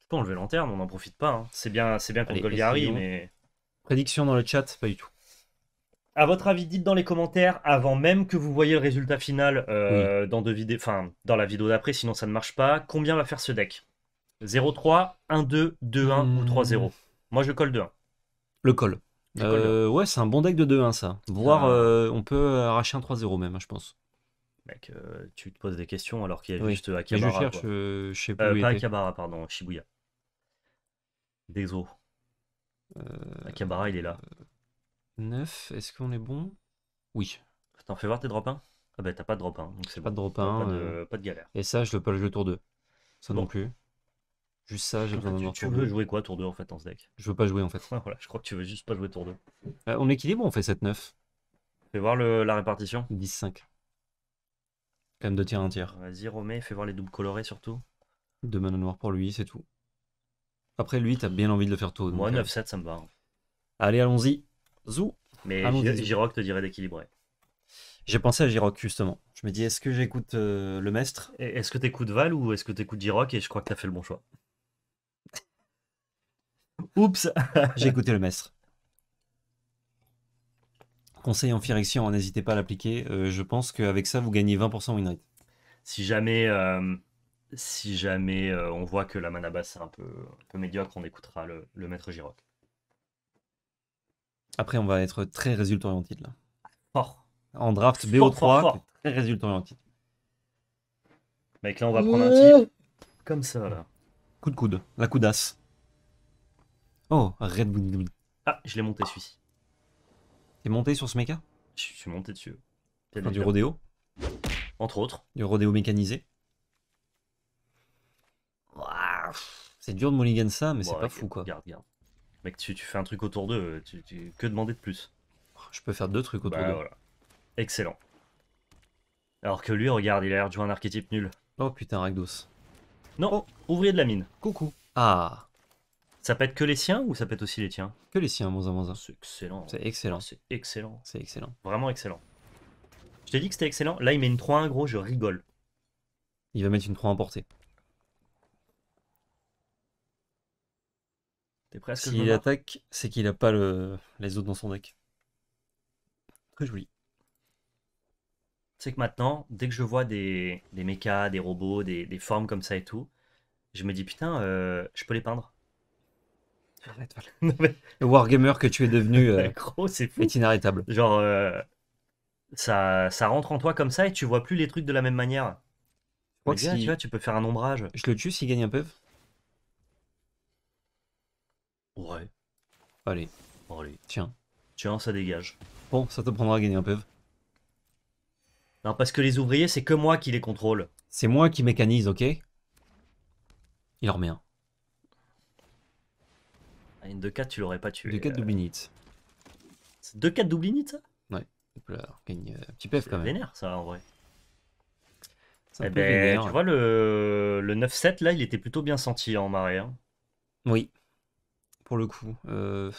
Tu peux enlever lanterne, on n'en profite pas. hein. C'est bien, c'est bien contre Allez, Golgari, essayons. mais. Prédiction dans le chat, pas du tout. À votre avis, dites dans les commentaires avant même que vous voyez le résultat final euh, dans, deux vidéos, enfin, dans la vidéo d'après, sinon ça ne marche pas. Combien va faire ce deck? 0-3, 1-2, 2-1 ou Hmm. 3-0 Moi je colle 2-1. Le col. Euh, ouais, c'est un bon deck de 2-1 ça. Voire Ah. euh, on peut arracher un 3-0 même, hein, je pense. Mec, tu te poses des questions alors qu'il y a Oui. juste Mais je Akabara. cherche, je sais pas était. Akabara, pardon, Shibuya. Désolé. Euh, Akabara, il est là. 9, est-ce qu'on est bon? Oui. T'en fais voir tes drop 1 Ah bah t'as pas de drop 1, donc c'est Pas bon. de drop Pas 1. de, euh, pas de galère. Et ça, je dois pas le jouer tour 2. Ça Bon. non plus. Juste ça, j'ai besoin d'avoir tu veux 2. jouer quoi tour 2 en fait dans ce deck? Je veux pas jouer en fait. Voilà, je crois que tu veux juste pas jouer tour 2. Euh, on équilibre, on fait 7-9. Fais voir le- la répartition. 10-5. Quand même 2 tiers, 1 tiers. Vas-y, Romé, fais voir les doubles colorés surtout. 2 mana noires pour lui, c'est tout. Après, lui, t'as bien envie de le faire tôt. Moi, euh, 9-7, ça me va. hein. Allez, allons-y. Zou. Mais Jirok te dirait d'équilibrer. J'ai pensé à Jirok justement. Je me dis, est-ce que j'écoute euh, le maître? Est-ce que t'écoutes Val ou est-ce que t'écoutes Jirok Et je crois que t'as fait le bon choix? Oups J'ai écouté le maître. Conseil en Phyrexian, n'hésitez pas à l'appliquer. Euh, je pense qu'avec ça, vous gagnez 20% win rate. Si jamais, euh, si jamais euh, on voit que la mana basse est un peu, un peu médiocre, on écoutera le, le maître Jirok. Après, on va être très résultat orienté là. Fort. En draft Fort, BO3, fort, fort. très résultat orienté. Mec, là, on va prendre un type comme ça, là. Coup de coude, la coudasse. Oh, Red Bull. Ah, je l'ai monté celui-ci. T'es monté sur ce méca? Je suis monté dessus. Enfin, Du rodéo Entre autres. Du rodéo mécanisé C'est dur de mulligan ça, mais c'est pas fou quoi. Regarde, regarde. Mec, tu, tu fais un truc autour d'eux, tu, tu- que demander de plus Je peux faire deux trucs autour Bah, de. voilà. Excellent. Alors que lui, regarde, il a l'air de jouer un archétype nul. Oh putain, Ragdos. Non, ouvrier de la mine. Coucou. Ah, Ça peut être que les siens ou ça peut être aussi les tiens? Que les siens, moins un, moins un. C'est excellent. C'est excellent. Ah, C'est excellent. C'est excellent. Vraiment excellent. Je t'ai dit que c'était excellent. Là, il met une 3-1, gros, je rigole. Il va mettre une 3 importée. T'es S'il attaque, c'est qu'il a pas le... les autres dans son deck. Très joli. Tu sais que maintenant, dès que je vois des, des mechas, des robots, des, des formes comme ça et tout, je me dis putain, euh, je peux les peindre. Arrête, mais, Le wargamer que tu es devenu euh, gros, c'est fou. est inarrêtable. Genre, euh, ça, ça rentre en toi comme ça et tu vois plus les trucs de la même manière. Je crois Mais que bien, si- tu vois, tu peux faire un ombrage. Je le tue s'il gagne un peu Ouais. Allez, allez. tiens. Tiens, ça dégage. Bon, ça te prendra à gagner un peu. Non, parce que les ouvriers, c'est que moi qui les contrôle. C'est moi qui mécanise, ok? Il en remet un. Ah, Une 2-4, tu l'aurais pas tué. De 4 Euh, double init. C'est 2-4 double init, ça? Donc là, on gagne euh, un petit pef C'est quand même. vénère, ça, en vrai. Eh ben, vénère. tu vois, le, le 9-7, là, il était plutôt bien senti en marée. Hein. Oui. Pour le coup. euh,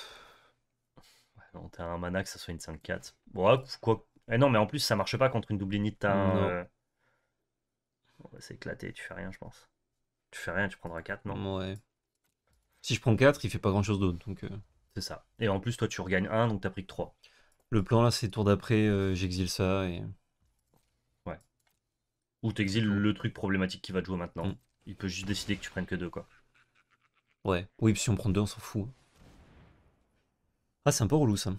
Non, t'as un mana que ça soit une 5-4. Bon, ouais, quoi. Eh non, mais en plus, ça marche pas contre une double init. T'as un. Non. euh, bon, bah, c'est éclaté, tu fais rien, je pense. Tu fais rien, tu prendras 4, non? Ouais. Si je prends 4, il fait pas grand chose d'autre. Donc, euh, C'est ça. Et en plus, toi, tu regagnes 1, donc t'as pris que 3. le plan là, c'est tour d'après, euh, j'exile ça. Et... Ou t'exiles le truc problématique qui va te jouer maintenant. Mm. Il peut juste décider que tu prennes que 2, quoi. Ouais. Oui, puis si on prend 2, on s'en fout. Ah, c'est un peu relou ça.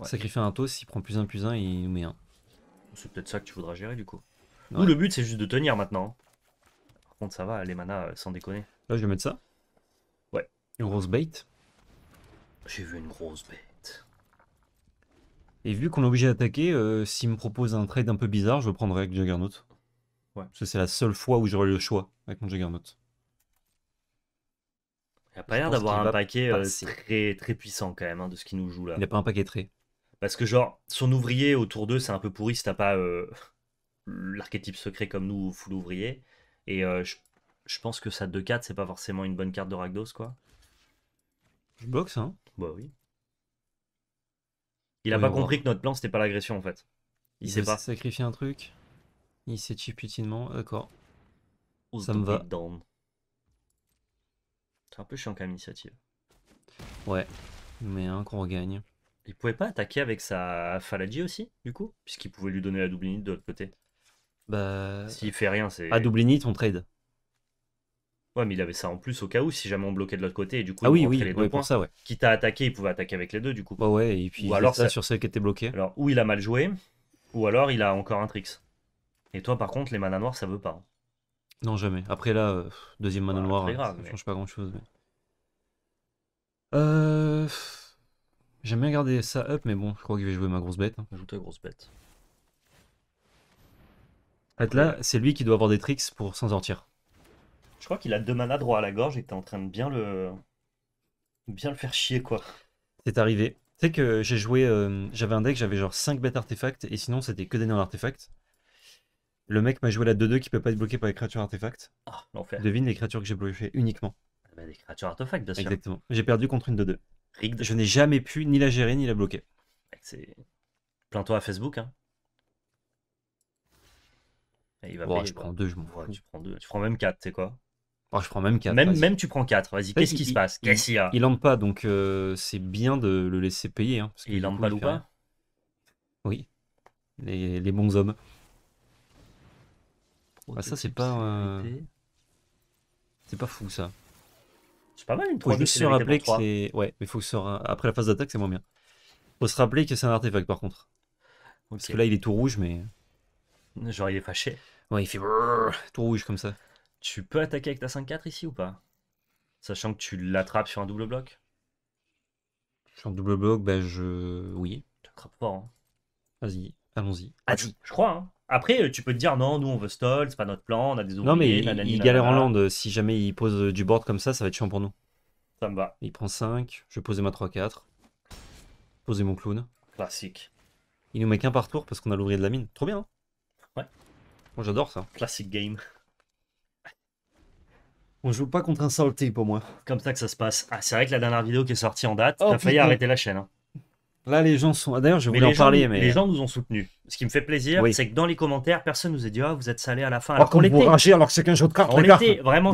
Ouais. Sacrifier un toss, s'il prend plus 1, plus 1, il nous met 1. C'est peut-être ça que tu voudras gérer, du coup. Ouais. Nous, le but, c'est juste de tenir maintenant. Par contre, ça va, les manas, euh, sans déconner. Là, je vais mettre ça. Ouais. Une grosse bait. J'ai vu une grosse bête. Et vu qu'on est obligé d'attaquer, euh, s'il me propose un trade un peu bizarre, je le prendrai avec Juggernaut. Ouais. Parce que c'est la seule fois où j'aurai le choix avec mon Juggernaut. Il n'y a pas l'air d'avoir un paquet euh, très, très puissant quand même hein, de ce qu'il nous joue là. Il n'a pas un paquet trait. Parce que genre, son ouvrier autour d'eux, c'est un peu pourri si t'as pas euh, l'archétype secret comme nous, full ouvrier. Et euh, je, je pense que ça 2-4, c'est pas forcément une bonne carte de Rakdos, quoi. Je ça. hein. Bah oui. Il a Oui, pas compris que notre plan, c'était pas l'agression, en fait. Il, sait veut pas. sacrifier un truc. Il sait chip utilement. D'accord. Ça me va. C'est un peu chiant comme initiative. Ouais, mais un qu'on regagne. Il pouvait pas attaquer avec sa Faladji aussi, du coup? Puisqu'il pouvait lui donner la double init de l'autre côté. Bah. S'il fait rien, c'est. À double init, on trade. Ouais, mais il avait ça en plus au cas où si jamais on bloquait de l'autre côté et du coup ah oui, oui, les deux points. Pour ça, ouais. Quitte à attaquer, il pouvait attaquer avec les deux du coup. Bah ouais, et puis ou alors ça sur celle qui était bloquée. Alors, ou il a mal joué, ou alors il a encore un tricks. Et toi, par contre, les mana noirs, ça veut pas. Non, jamais. Après là, euh, deuxième mana noir, ça change pas grand chose. Euh. J'aime bien garder ça up, mais bon, je crois qu'il va jouer ma grosse bête. Hein. Joue ta grosse bête. En fait, là, c'est lui qui doit avoir des tricks pour s'en sortir. Je crois qu'il a deux mana droit à la gorge et que t'es en train de bien le bien le faire chier quoi. C'est arrivé. Tu sais que j'ai joué, euh, j'avais un deck, j'avais genre 5 bêtes artefacts et sinon c'était que des non artefacts. Le mec m'a joué la 2-2 qui peut pas être bloqué par les créatures artefacts. Ah, l'enfer. Devine les créatures que j'ai bloquées uniquement. Ah bah, des créatures artefacts, bien sûr. Exactement. J'ai perdu contre une 2-2. Je n'ai jamais pu ni la gérer ni la bloquer. C'est. Plains-toi à Facebook, hein. il va je prends 2, je m'en Tu prends deux. Tu prends même 4, tu sais quoi? Oh, je prends même 4. Même, même tu prends 4. Vas-y, qu'est-ce qui se passe? Qu'est-ce qu'il y a? Il lande pas, donc euh, c'est bien de le laisser payer. Hein, il lande pas ou pas? Oui. Les, les, bons hommes. Ah, ça, c'est pas. Euh, c'est pas fou, ça. C'est pas mal une 3 Faut juste se rappeler que c'est. Ouais, mais faut que après la phase d'attaque, c'est moins bien. Faut se rappeler que c'est un artefact par contre. Parce que là, il est tout rouge, mais. Genre, il est fâché. Ouais, il fait tout rouge comme ça. Tu peux attaquer avec ta 5-4 ici ou pas? Sachant que tu l'attrapes sur un double bloc Sur un double bloc, bah je. Oui. Tu attrapes fort. Hein. Vas-y, allons-y. Vas-y, je crois. Hein. Après, tu peux te dire non, nous on veut stall, c'est pas notre plan, on a des ouvriers. Non, mais il, galère en land. Si jamais il pose du board comme ça, ça va être chiant pour nous. Ça me va. Il prend 5, je vais poser ma 3-4. Poser mon clown. Classique. Il nous met qu'un par tour parce qu'on a l'ouvrier de la mine. Trop bien. Hein ouais. Moi j'adore ça. Classic game. On joue pas contre un salty pour moi. Comme ça que ça se passe. Ah, c'est vrai que la dernière vidéo qui est sortie en date, oh, t'as failli arrêter la chaîne. Hein. Là, les gens sont. D'ailleurs, je voulais en parler, mais. Les gens nous ont soutenus. Ce qui me fait plaisir, c'est que dans les commentaires, personne nous a dit Ah, vous êtes salé à la fin. Alors, qu'on était. alors que c'est qu'un jeu de cartes. On était vraiment.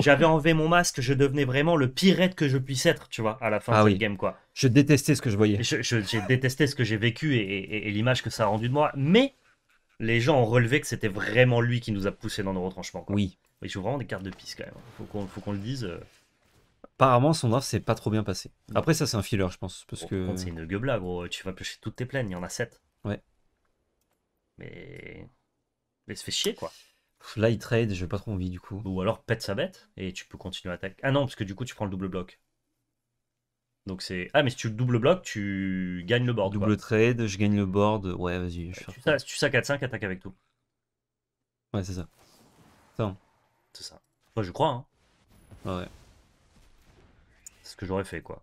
J'avais enlevé mon masque, je devenais vraiment le pirate que je puisse être, tu vois, à la fin ah de cette game, quoi. Je détestais ce que je voyais. J'ai détesté ce que j'ai vécu et, l'image que ça a rendu de moi. Mais les gens ont relevé que c'était vraiment lui qui nous a poussé dans nos retranchements. Quoi. Oui. Il joue vraiment des cartes de piste quand même. Faut qu'on le dise. Apparemment, son draft s'est pas trop bien passé. Après, ça, c'est un filler, je pense. Parce que... C'est une gueule gros. Tu vas pêcher toutes tes plaines, il y en a 7. Ouais. Mais. Mais se fait chier, quoi. Là, il trade, j'ai pas trop envie, du coup. Ou alors, pète sa bête et tu peux continuer à attaquer. Ah non, parce que du coup, tu prends le double bloc. Donc c'est. Ah, mais si tu le double bloc, tu gagnes le board. Double trade, je gagne le board. Ouais, vas-y. Tu, ça, tu sacs 4-5, attaque avec tout. Ouais, c'est ça. Ça. C'est ça. Moi, je crois. Hein. Ouais. Ce que j'aurais fait, quoi.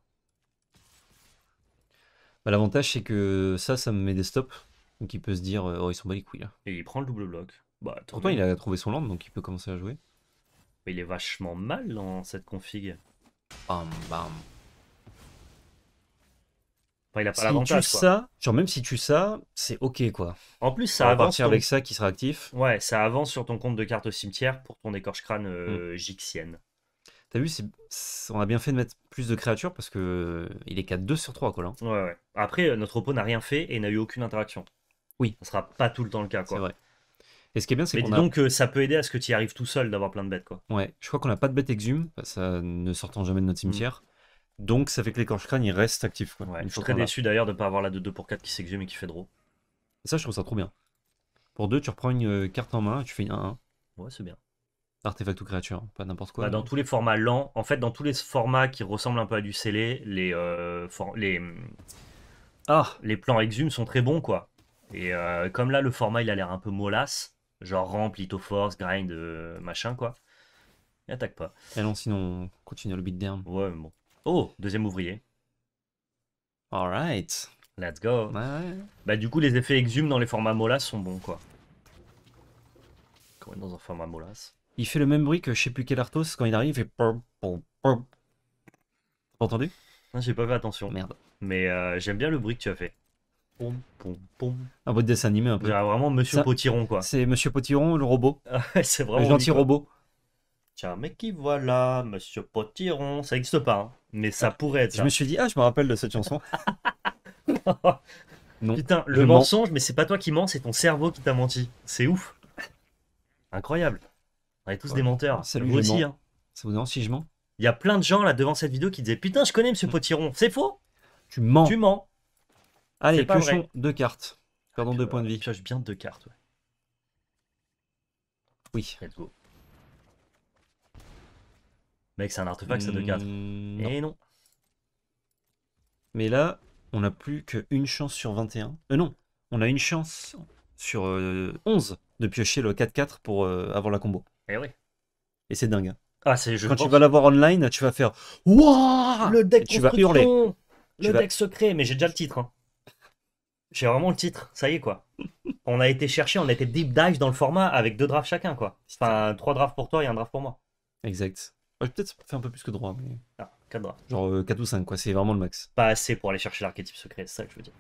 Bah, L'avantage, c'est que ça, ça me met des stops. Donc il peut se dire, euh, oh, ils sont bas les couilles là. Et il prend le double bloc. Bah, Pourtant, il a trouvé son land, donc il peut commencer à jouer. Mais il est vachement mal dans cette config. Bam, bam. Enfin, il a pas si l'avantage. ça, genre même si tu ça, c'est ok quoi. En plus, ça avance. partir avec ça qui sera actif. Ouais, ça avance sur ton compte de carte au cimetière pour ton écorche crâne euh, mm. Jixienne. T'as vu, on a bien fait de mettre plus de créatures parce que euh, il est 4-2 sur 3 quoi là. Ouais, ouais. Après, euh, notre oppo n'a rien fait et n'a eu aucune interaction. Oui. Ça sera pas tout le temps le cas quoi. C'est vrai. Et ce qui est bien, c'est qu'on a... donc ça peut aider à ce que tu y arrives tout seul d'avoir plein de bêtes quoi. Ouais, je crois qu'on a pas de bêtes exhume, ça ne sortant jamais de notre mm. cimetière. Donc ça fait que l'écorche crâne il reste actif. Quoi, je suis très déçu d'ailleurs de ne pas avoir la de 2 pour 4 qui s'exhume et qui fait draw. Ça je trouve ça trop bien. Pour 2 tu reprends une euh, carte en main et tu fais un 1. Ouais c'est bien. Artefact ou créature, pas n'importe quoi. Bah, dans tous les formats lents, en fait dans tous les formats qui ressemblent un peu à du scellé, les, euh, les, ah. les plans exhumes sont très bons quoi. Et euh, comme là le format il a l'air un peu mollasse, genre ramp, force, grind, machin quoi. Il attaque pas. Et non sinon on continue le beat down. Ouais bon. Oh, deuxième ouvrier. Alright. Let's go. Bah du coup les effets exhumes dans les formats molas sont bons quoi. Quand dans un format molas. Il fait le même bruit que je sais plus quel Arthos quand il arrive, il fait T'as entendu? J'ai pas fait attention. Merde. Mais euh, j'aime bien le bruit que tu as fait. Un beau dessin animé un peu. vraiment Monsieur Potiron quoi. C'est Monsieur Potiron le robot. c'est vraiment. Le gentil robot. Tiens, mais qui voilà, monsieur Potiron. Ça n'existe pas, hein. mais ça pourrait être. Je me suis dit, ah, je me rappelle de cette chanson. non. Putain, le mensonge, mais c'est pas toi qui mens, c'est ton cerveau qui t'a menti. C'est ouf. Incroyable. On est tous des menteurs. Salut, vous aussi. Hein. Ça vous dérange si je mens? Il y a plein de gens là devant cette vidéo qui disaient Putain, je connais Monsieur Potiron. C'est faux? Tu mens. Tu mens. Allez, piochons deux cartes. Perdons deux points de vie. Pioche bien deux cartes, ouais. Oui. Let's go. Mec, c'est un artefact, ça de 4. Et non. Mais là, on n'a plus qu'une chance sur 21. Euh, non, on a une chance sur 11 euh, de piocher le 4-4 pour euh, avoir la combo. Et eh oui. Et c'est dingue. Hein. Ah, c'est Quand tu vas l'avoir online, tu vas faire Wouah Le deck tu vas hurler. Le deck secret, mais j'ai déjà le titre. Hein. J'ai vraiment le titre, ça y est quoi. on a été chercher, on a été deep dive dans le format avec deux drafts chacun quoi. Enfin, trois drafts pour toi et un draft pour moi. Exact. Peut-être fait un peu plus que droit, mais. Ah, 4 drafts. Genre 4 euh, ou 5, quoi, c'est vraiment le max. Pas assez pour aller chercher l'archétype secret, c'est ça que je veux dire.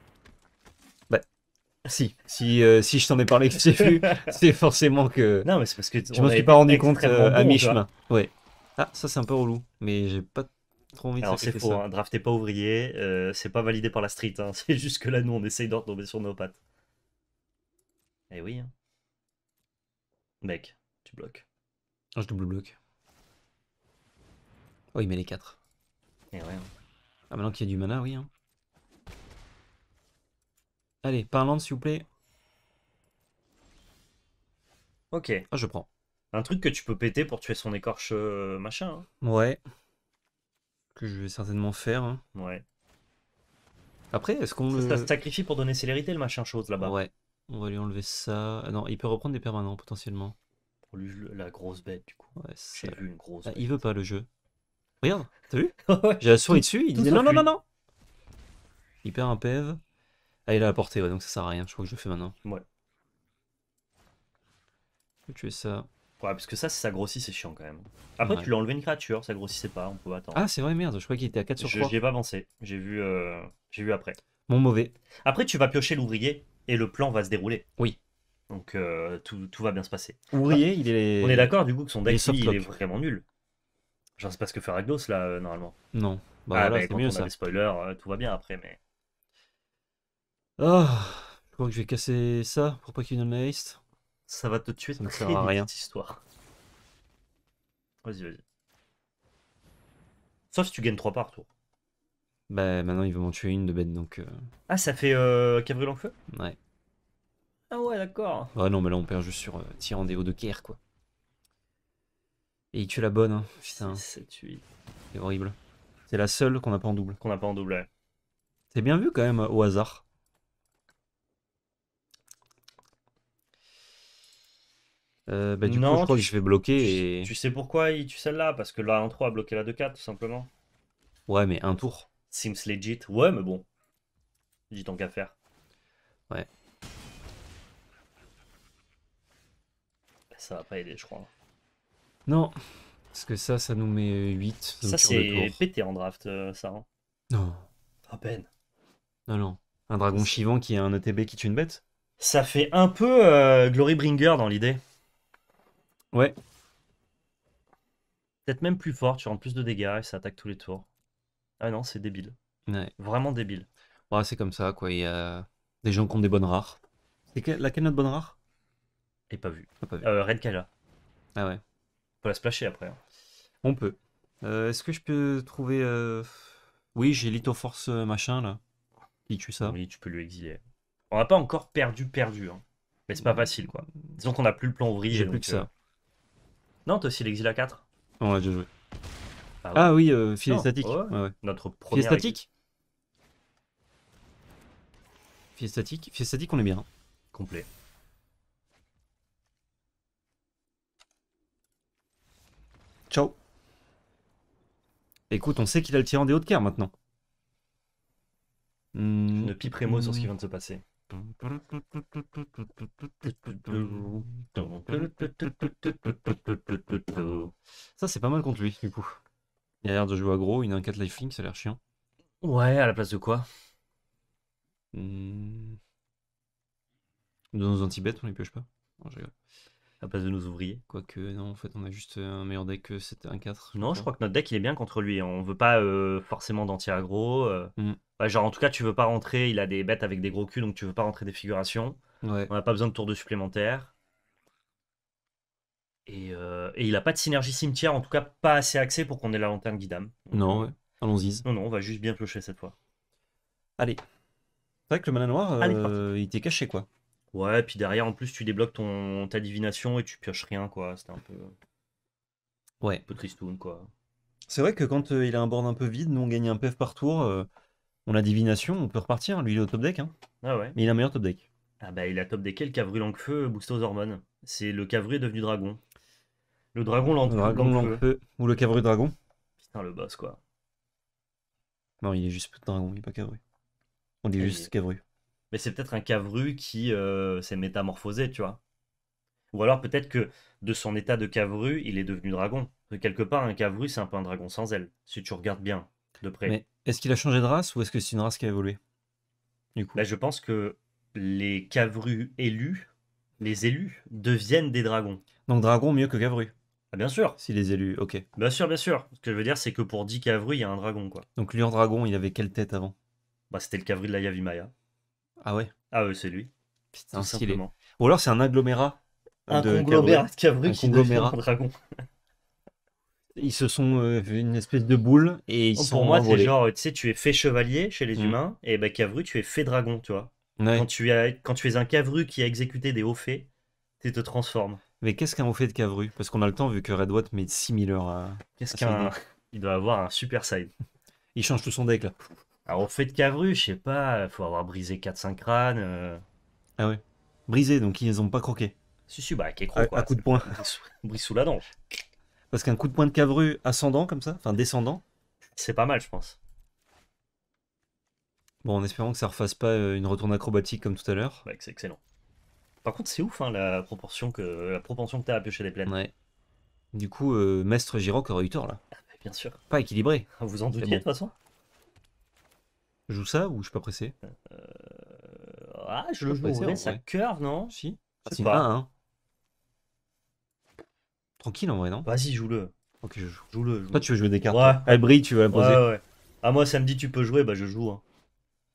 Si. Si, euh, si je t'en ai parlé que j'ai vu, c'est forcément que. Non, mais c'est parce que. Je me suis pas rendu compte euh, à mi-chemin. Ouais. Ah, ça c'est un peu relou, mais j'ai pas trop envie de Alors c'est faux, hein, draftez pas ouvrier, c'est pas validé par la street, hein. c'est juste que là nous on essaye de retomber sur nos pattes. Eh oui. Hein. Mec, tu bloques. Ah, je double bloque. Oh, il met les 4. Et ouais. Hein. Ah, maintenant qu'il y a du mana, oui. Hein. Allez, parlant s'il vous plaît. Ok. Ah, je prends. Un truc que tu peux péter pour tuer son écorche euh, machin. Hein. Ouais. Que je vais certainement faire. Ouais. Après, est-ce qu'on le... Ça se sacrifie pour donner célérité, le machin chose là-bas. Ouais. On va lui enlever ça. Ah non, il peut reprendre des permanents potentiellement. Pour lui, la grosse bête, du coup. Ouais, J'ai vu une grosse ah, Il veut pas le jeu. Regarde, t'as vu J'ai la souris dessus, il dit non, non, non, non Il perd un PEV. Ah, il a la portée, ouais, donc ça sert à rien. Je crois que je le fais maintenant. Ouais. Je vais tuer ça. Ouais, parce que ça, si ça grossit, c'est chiant quand même. Après, tu lui as enlevé une créature, ça grossissait pas, on peut attendre. Ah, c'est vrai, merde, je crois qu'il était à 4 sur 3. J'y ai pas avancé, j'ai vu, euh... vu après. Mon mauvais. Après, tu vas piocher l'ouvrier et le plan va se dérouler. Oui. Donc, euh, tout, tout, va bien se passer. Ouvrier, il est. On est d'accord du coup que son deck, il est vraiment nul. Genre, c'est pas ce que fait Ragdos là, euh, normalement. Non. Bah, ah, voilà, c'est mieux on ça. A des spoilers, tout va bien après, mais. Oh, je crois que je vais casser ça pour pas qu'il donne la haste. Ça va te tuer, ça ne sert à rien. Cette histoire. Vas-y, vas-y. Sauf si tu gagnes 3 par tour. Bah, maintenant il veut m'en tuer une de bête donc. Euh... Ah, ça fait euh, en feu? Ouais. Ah ouais, d'accord. Ah non, mais là on perd juste sur euh, tirant des hauts de Caire quoi. Et il tue la bonne, hein. putain. C'est horrible. C'est la seule qu'on n'a pas en double. Qu'on n'a pas en double, ouais. C'est bien vu quand même au hasard. Euh, bah, du coup, je crois que je vais bloquer et. Tu sais pourquoi il tue celle-là? Parce que là, 1-3 a bloqué la 2-4, tout simplement. Ouais, mais un tour. Seems legit. Ouais, mais bon. Dis tant qu'à faire. Ouais. Ça va pas aider, je crois. Non. Parce que ça, ça nous met 8. Ça, c'est pété en draft, euh, ça. Hein. Non. À peine. Non, non. Un dragon chivant qui a un ETB qui tue une bête Ça fait un peu euh, Glory Bringer dans l'idée. Ouais. Peut-être même plus fort, tu rends plus de dégâts et ça attaque tous les tours. Ah non, c'est débile. Ouais. Vraiment débile. Ouais, c'est comme ça, quoi. Il y a des gens qui ont des bonnes rares. C'est laquelle notre bonne rare? Et pas vu. pas vu. Euh, Red Kala. Ah ouais la splasher après. Hein. On peut. Euh, est-ce que je peux trouver. Euh, oui, j'ai Litho Force euh, machin là. Qui tue ça. Oui, tu peux lui exiler. On n'a pas encore perdu, perdu. Hein. Mais c'est pas facile quoi. Disons qu'on a plus le plan ouvrier. J'ai plus que ça. Non, t'as aussi l'exil à 4 On a déjà joué. Ah, ah oui, filet statique. Notre premier. Filet statique Filet statique. Filet statique, on est bien. Complet. Ciao. Écoute, on sait qu'il a le tirant des hauts de cœur maintenant. ne piperai mot sur ce qui vient de se passer. Ça, c'est pas mal contre lui, du coup. Il a l'air de jouer gros, il a un 4 lifelink, ça a l'air chiant. Ouais, à la place de quoi? Hmm. Dans nos anti on les pioche pas? À place de nos ouvriers. Quoique, non, en fait, on a juste un meilleur deck que c'était un 4. Non, je crois que notre deck il est bien contre lui. On veut pas euh, forcément d'anti-aggro. euh. Mm. Ouais, genre, en tout cas, tu veux pas rentrer. Il a des bêtes avec des gros culs, donc tu veux pas rentrer des figurations. Ouais. On n'a pas besoin de tours de supplémentaires. Et, euh, et il a pas de synergie cimetière, en tout cas pas assez axé pour qu'on ait la lanterne guidame. Donc, Non, euh, ouais. Allons-y. Non, non, on va juste bien piocher cette fois. Allez. C'est vrai que le mana noir, euh, il était caché, quoi. Ouais, puis derrière, en plus, tu débloques ton, ta divination et tu pioches rien, quoi. C'était un peu, un Ouais. peu tristoun, quoi. C'est vrai que quand euh, il a un board un peu vide, nous on gagne un PF par tour, euh, on a divination, on peut repartir. Lui il est au top deck, hein. Ah ouais. mais il a un meilleur top deck. Ah bah, il a top decké le Cavru Langue-Feu boosté aux hormones. C'est le Cavru est devenu dragon. Le dragon Langue- Dragon, Langue-Feu. Langue-Feu ou le Cavru Dragon. Putain, le boss, quoi. Non, il est juste dragon, il est pas Cavru. On dit Ah, juste il Cavru. Mais c'est peut-être un Cavru qui euh, s'est métamorphosé, tu vois. Ou alors peut-être que de son état de Cavru, il est devenu dragon. Que quelque part, un Cavru, c'est un peu un dragon sans ailes, si tu regardes bien de près. Mais est-ce qu'il a changé de race ou est-ce que c'est une race qui a évolué Du coup? Là, je pense que les Cavrus élus, les élus, deviennent des dragons. Donc dragon mieux que Cavru. Ah, bien sûr, Si les élus, ok. bien sûr, bien sûr. Ce que je veux dire, c'est que pour 10 Cavrus, il y a un dragon, quoi. Donc Lure Dragon, il avait quelle tête avant? Bah, c'était le Cavru de la Yavimaya. Ah ouais Ah, ouais, c'est lui. Putain, tout stylé. Ou alors c'est un agglomérat. Un de conglomérat de Cavru Un qui devient conglomérat. un dragon. Ils se sont euh, une espèce de boule et ils Oh, sont pour moi, c'est genre, tu sais, tu es fait chevalier chez les Mm. humains, et bah, Cavru, tu es fait dragon, tu vois. Ouais. Quand, tu as, quand tu es un Cavru qui a exécuté des hauts faits, tu te transformes. Mais qu'est-ce qu'un haut fait de Cavru Parce qu'on a le temps vu que Red Watt met 6000 heures à. Qu'est-ce c'est qu'un. Il doit avoir un super side. Il change tout son deck là. Alors, au fait de Cavru, je sais pas, faut avoir brisé 4-5 crânes. euh. Ah ouais. Brisé, donc ils ont pas croqué. Si, si, bah, Kekro, À, quoi. à coup de poing. Brise sous- la dent. Parce qu'un coup de poing de Cavru ascendant comme ça, enfin descendant, C'est pas mal, je pense. bon en espérant que ça refasse pas euh, une retourne acrobatique comme tout à l'heure. Ouais, c'est excellent. Par contre, c'est ouf, hein, la proportion que la propension que t'as à piocher des plaines. Ouais. Du coup, euh, Maître Giroc aurait eu tort là. Bien sûr. Pas équilibré. Vous en doutiez, bon. de toute façon? Je joue ça ou je suis pas pressé? Euh, Ah, je le Pas pressé, jouerais, ça curve, non? Si. Je Ah, c'est pas. 1 Tranquille en vrai, non? Vas-y, joue-le. Ok, je joue. Joue-le. Toi, tu veux jouer des cartes Ouais. Elle brille, tu veux la Ouais, poser? ouais, ouais. Ah, moi, samedi, tu peux jouer, bah, je joue. Hein.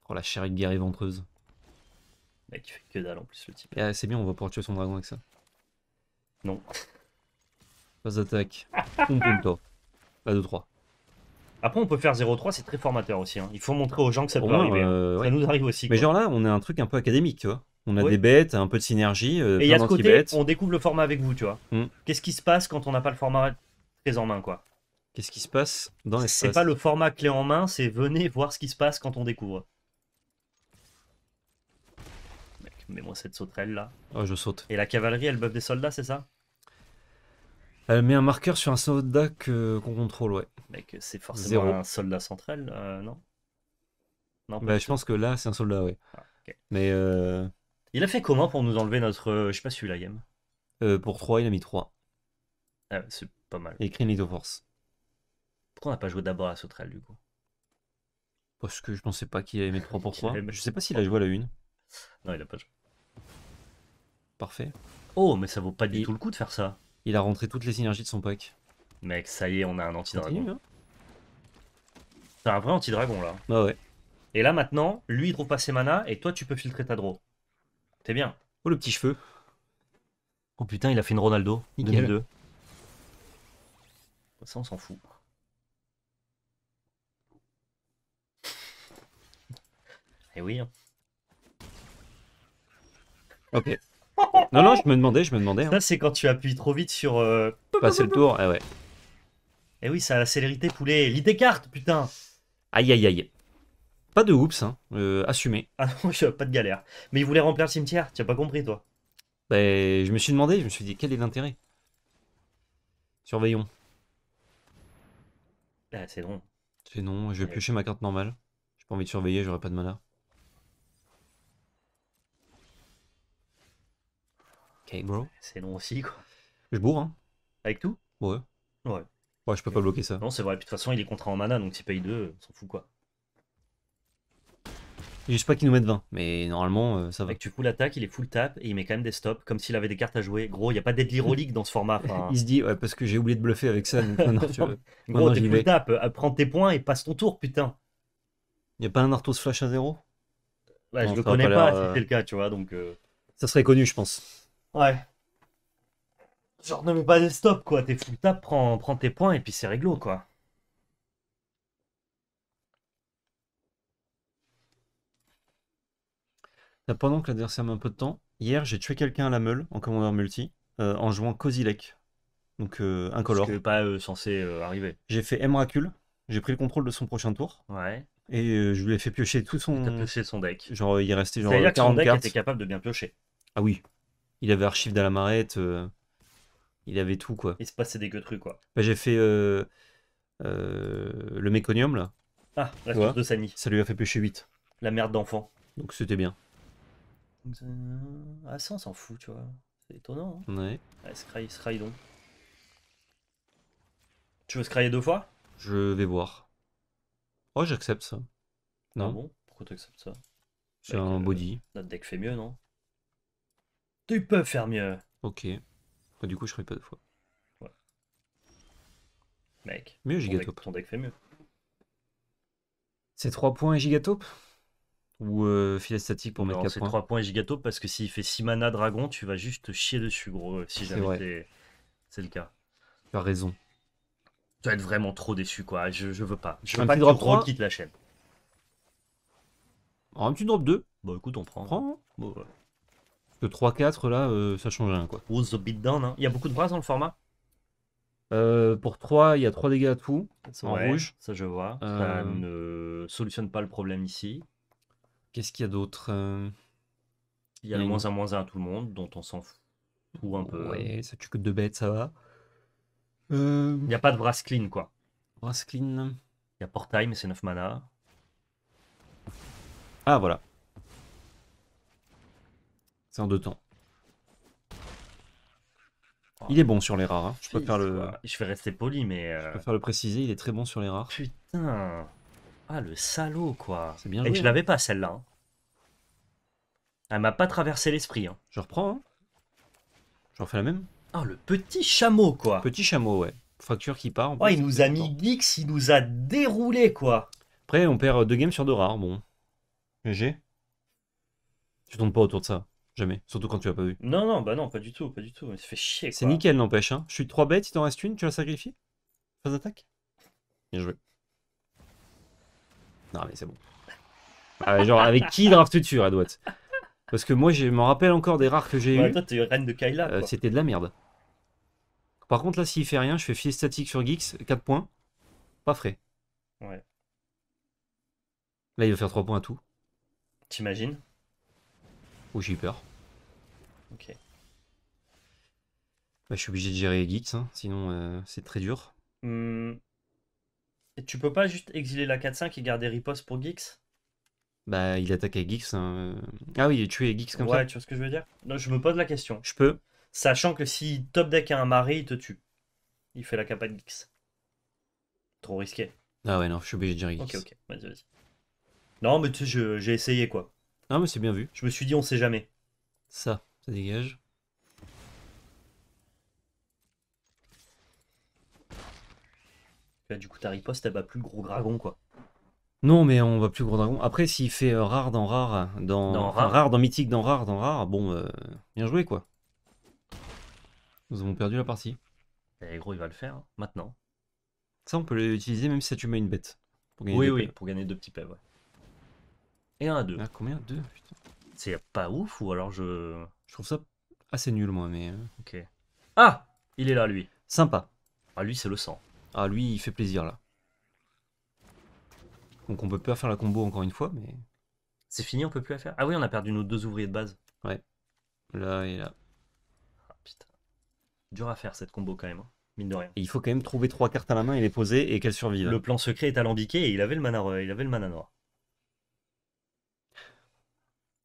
Oh la chérie guerre ventreuse. Mec, il fait que dalle en plus, le type. Ah, c'est bien, on va pouvoir tuer son dragon avec ça. Non. Phase d'attaque. Pum to. La 2-3. Après, on peut faire 0-3, c'est très formateur aussi. hein. Il faut montrer aux gens que ça Au peut moins, arriver. euh, ouais. Ça nous arrive aussi. Mais quoi. genre là, on a un truc un peu académique, tu vois. On a Ouais. des bêtes, un peu de synergie, euh, Et il y a ce côté, on découvre le format avec vous, tu vois. Hmm. Qu'est-ce qui se passe quand on n'a pas le format très en main, quoi? Qu'est-ce qui se passe dans C'est l'espace pas le format clé en main, c'est venez voir ce qui se passe quand on découvre. Mec, mets-moi cette sauterelle là. Oh, je saute. Et la cavalerie, elle buff des soldats, c'est ça? Elle met un marqueur sur un soldat que- qu'on contrôle, ouais. Mec, c'est forcément Zéro. un soldat central, euh, non? Non, Bah, je pense que là, c'est un soldat, ouais. Ah. Mais euh, Il a fait comment pour nous enlever notre. euh, je sais pas celui-là, Yem? euh, pour 3, il a mis 3. Ah, c'est pas mal. Une Little Force. Pourquoi on n'a pas joué d'abord à la sauterelle du coup? Parce que je pensais pas qu'il allait mettre 3 pour Qu'il 3. allait mettre Je sais pas s'il a joué à la une. Non, il a pas joué. Parfait. Oh, mais ça vaut pas du Il- tout le coup de faire ça. Il a rentré toutes les synergies de son pack. Mec, ça y est, on a un anti-dragon. Hein C'est un vrai anti-dragon là. Bah ouais. Et là maintenant, lui il trouve pas ses mana et toi tu peux filtrer ta draw. C'est bien. Oh, le petit cheveu. Oh putain, il a fait une Ronaldo. Nickel. 2002. Ça, on s'en fout. Eh oui. hein. Ok. Non, non, je me demandais, je me demandais. Hein. Ça, c'est quand tu appuies trop vite sur. euh, Passer le tour, ah ouais. Eh oui, ça a la célérité, poulet. Lis tes cartes, putain. Aïe, aïe, aïe. Pas de oups, hein. Euh, assumé. Ah non, pas de galère. Mais il voulait remplir le cimetière. Tu as pas compris, toi. Ben, je me suis demandé, je me suis dit, quel est l'intérêt? Surveillons. Ah, c'est drôle. C'est non, je vais Ouais. piocher ma carte normale. J'ai pas envie de surveiller, j'aurai pas de mana. Ok, bro. C'est long aussi, quoi. Je bourre, hein Avec tout? Ouais. Ouais. Ouais, je peux pas bloquer ça. Non, c'est vrai. Puis de toute façon, il est contrat en mana, donc s'il paye 2, on s'en fout, quoi. Juste pas qu'il nous mette 20, mais normalement, euh, ça va. Avec tu full attaque, il est full tap et il met quand même des stops, comme s'il avait des cartes à jouer. Gros, il n'y a pas Deadly Relic dans ce format. il se dit, ouais, parce que j'ai oublié de bluffer avec ça. Gros, t'es full tap, euh, prends tes points et passe ton tour, putain. Il n'y a pas un Arthos Flash à 0 Ouais, je le connais pas, si c'est le cas, tu vois, donc. Ça serait connu, je pense. Ouais. Genre, ne mets pas des stops, quoi. T'es full tap, prends, prends tes points et puis c'est réglo, quoi. Pendant que l'adversaire met un peu de temps, hier j'ai tué quelqu'un à la meule en commandeur multi euh, en jouant Kozilek. Donc euh, incolore. Ce qui pas euh, censé arriver. J'ai fait Emrakul, j'ai pris le contrôle de son prochain tour. Ouais. Et je lui ai fait piocher tout son. Pioché son deck. Genre il restait genre 40 que son deck était capable de bien piocher. Ah oui. Il avait archive d'Alamarette, il avait tout quoi. Il se passait des que trucs quoi. Bah, j'ai fait le Méconium là. Ah, la source de Sani. Ça lui a fait piocher 8. La merde d'enfant. Donc c'était bien. Ah ça on s'en fout tu vois. C'est étonnant. Hein. ouais. Ouais, scry, scry donc. Tu veux scryer deux fois? Je vais voir. Oh j'accepte ça. Non ah bon? Pourquoi tu acceptes ça? C'est un euh, body. Notre deck fait mieux non? Tu peux faire mieux. Ok. Bah, du coup je ferai pas deux fois. Ouais. Mec. Mieux Gigatop. Ton deck fait mieux. C'est 3 points et Gigatop ou euh, filet statique pour mettre 4 points? c'est 3 points et parce que s'il fait 6 mana dragon, tu vas juste chier dessus, gros, si jamais c'est le cas. Tu as raison. Tu vas être vraiment trop déçu, quoi. Je, je veux pas. Je veux pas que drop 3 quitte la chaîne. un petit drop 2. Bon, écoute, on prend. Prends. Bon, Le 3-4, là, euh, ça change rien, quoi. the beatdown, hein. Il y a beaucoup de bras dans le format euh, pour 3, il y a 3 dégâts à tout, en rouge. Ça, je vois. Ça ne solutionne pas le problème ici. Qu'est-ce qu'il y a d'autre euh? Il y a le moins 1 moins 1 à tout le monde, dont on s'en fout un peu. Ouais, ça tue que deux bêtes, ça va. Euh. Il n'y a pas de brass clean, quoi. Brass clean. Il y a portail, mais c'est 9 mana. Ah, voilà. C'est en deux temps. Il est bon sur les rares. Hein. Je préfère le. Je vais rester poli, mais. Je préfère le préciser, il est très bon sur les rares. Putain. Ah, le salaud, quoi. C'est bien Et je l'avais pas, celle-là. Hein. Elle m'a pas traversé l'esprit. Hein. Je reprends. Hein. Je refais la même. Ah, le petit chameau, quoi. Petit chameau, ouais. Fracture qui part. Oh, il nous a mis Geeks, il nous a déroulé, quoi. Après, on perd deux games sur deux rares. Bon. GG. Tu tombes pas autour de ça. Jamais. Surtout quand tu l'as pas vu. Non, non, bah non, pas du tout, pas du tout. Il se fait chier. C'est nickel, n'empêche. Hein. Je suis 3 bêtes, il t'en reste une, tu la sacrifies? Phase d'attaque? Bien joué. Non, mais c'est bon. Ah, genre, avec qui draftes-tu, Redouat Parce que moi, je me rappelle encore des rares que j'ai eu. Toi, t'es reine de Kyla. Euh, c'était de la merde. Par contre, là, s'il fait rien, je fais filet statique sur Geeks, 4 points. Pas frais. Ouais. Là, il va faire 3 points à tout. T'imagines? Ou j'ai eu peur. Ok. Bah, je suis obligé de gérer Geeks, hein, sinon euh, c'est très dur. Hmm tu peux pas juste exiler la 4-5 et garder riposte pour Geeks? Bah, il attaque avec Geeks. Hein. Ah oui, tuer Geeks comme ça. Ouais, tu vois ce que je veux dire? Non, je me pose la question. Je peux. Sachant que si top deck a un maré, il te tue. Il fait la capa de Geeks. Trop risqué. Ah ouais, non, je suis obligé de gérer Geeks. Ok, ok, vas-y, vas-y. Non, mais tu sais, j'ai essayé quoi. Non, mais c'est bien vu. Je me suis dit, on sait jamais. Ça, ça dégage. du coup, ta riposte, elle bat plus le gros dragon, quoi. Non, mais on va plus le gros dragon. Après, s'il fait euh, rare dans rare, dans, rare. dans mythique, dans rare, dans rare, bon, euh, bien joué, quoi. Nous avons perdu la partie. Et eh, gros, il va le faire, hein, maintenant. Ça, on peut l'utiliser même si ça tu mets une bête. Pour gagner oui, oui, pour gagner deux petits pèves, ouais. Et un à deux. Ah, combien? Deux, putain. C'est pas ouf, ou alors je... Je trouve ça assez nul, moi, mais... Euh. Ok. Ah Il est là, lui. Sympa. Ah, lui, c'est le sang. Ah, lui, il fait plaisir, là. Donc on peut pas faire la combo encore une fois, mais... C'est fini, on peut plus la faire? Ah oui, on a perdu nos deux ouvriers de base. Ouais. Là et là. Ah putain. Dur à faire cette combo quand même, hein. mine de rien. il faut quand même trouver trois cartes à la main et les poser et qu'elles survivent. Le plan secret est alambiqué et il avait le mana, il avait le mana noir.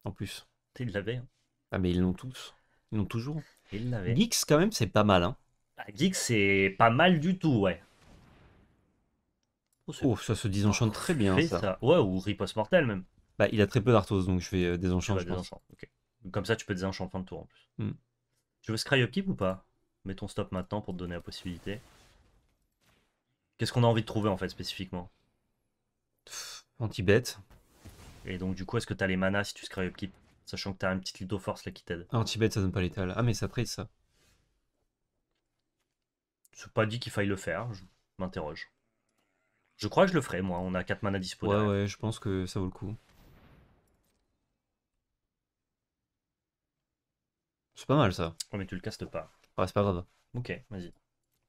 En plus. Il l'avait. Hein. Ah mais ils l'ont tous. Ils l'ont toujours. Il l'avait. Geeks quand même c'est pas mal. Hein. Ah, Geeks c'est pas mal du tout, ouais. Oh, ça se désenchante très bien, ça. Ouais, ou riposte mortel même. Bah, il a très peu d'Arthos, donc je vais euh, Tu désenchant, vas je pense. désenchant, ok. Comme ça, tu peux désenchanter en fin de tour en plus. Hmm. Tu veux Scry Upkeep ou pas? Mets ton stop maintenant pour te donner la possibilité. Qu'est-ce qu'on a envie de trouver en fait spécifiquement? Anti-bet. Et donc, du coup, est-ce que t'as les manas si tu Scry Upkeep Sachant que t'as une petite Litho Force là qui t'aide? Anti-bet, ça donne pas l'étal. Ah, mais ça trade ça. C'est pas dit qu'il faille le faire, je m'interroge. Je crois que je le ferai, moi. On a 4 manas dispo. Ouais, derrière. ouais, je pense que ça vaut le coup. C'est pas mal ça. Ouais, mais tu le castes pas. Ouais, c'est pas grave. Ok, vas-y.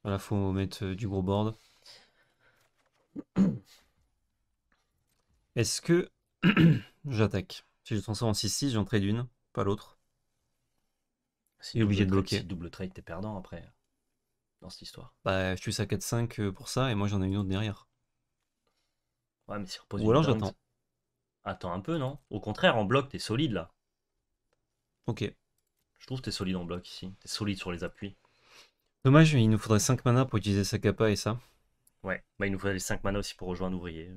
Là, faut mettre euh, du gros board. Est-ce que j'attaque Si je transforme en 6-6, j'en trade une, pas l'autre. Si Il est obligé de bloquer. si double trade, t'es perdant après. Dans cette histoire. Bah, je suis à 4-5 euh, pour ça, et moi j'en ai une autre derrière. Ouais, mais s'il repose Ou alors j'attends. Attends un peu, non? Au contraire, en bloc, t'es solide là. Ok. Je trouve que t'es solide en bloc ici. T'es solide sur les appuis. Dommage, il nous faudrait 5 mana pour utiliser Sakapa et ça. Ouais. Bah, il nous faudrait les 5 mana aussi pour rejoindre un ouvrier.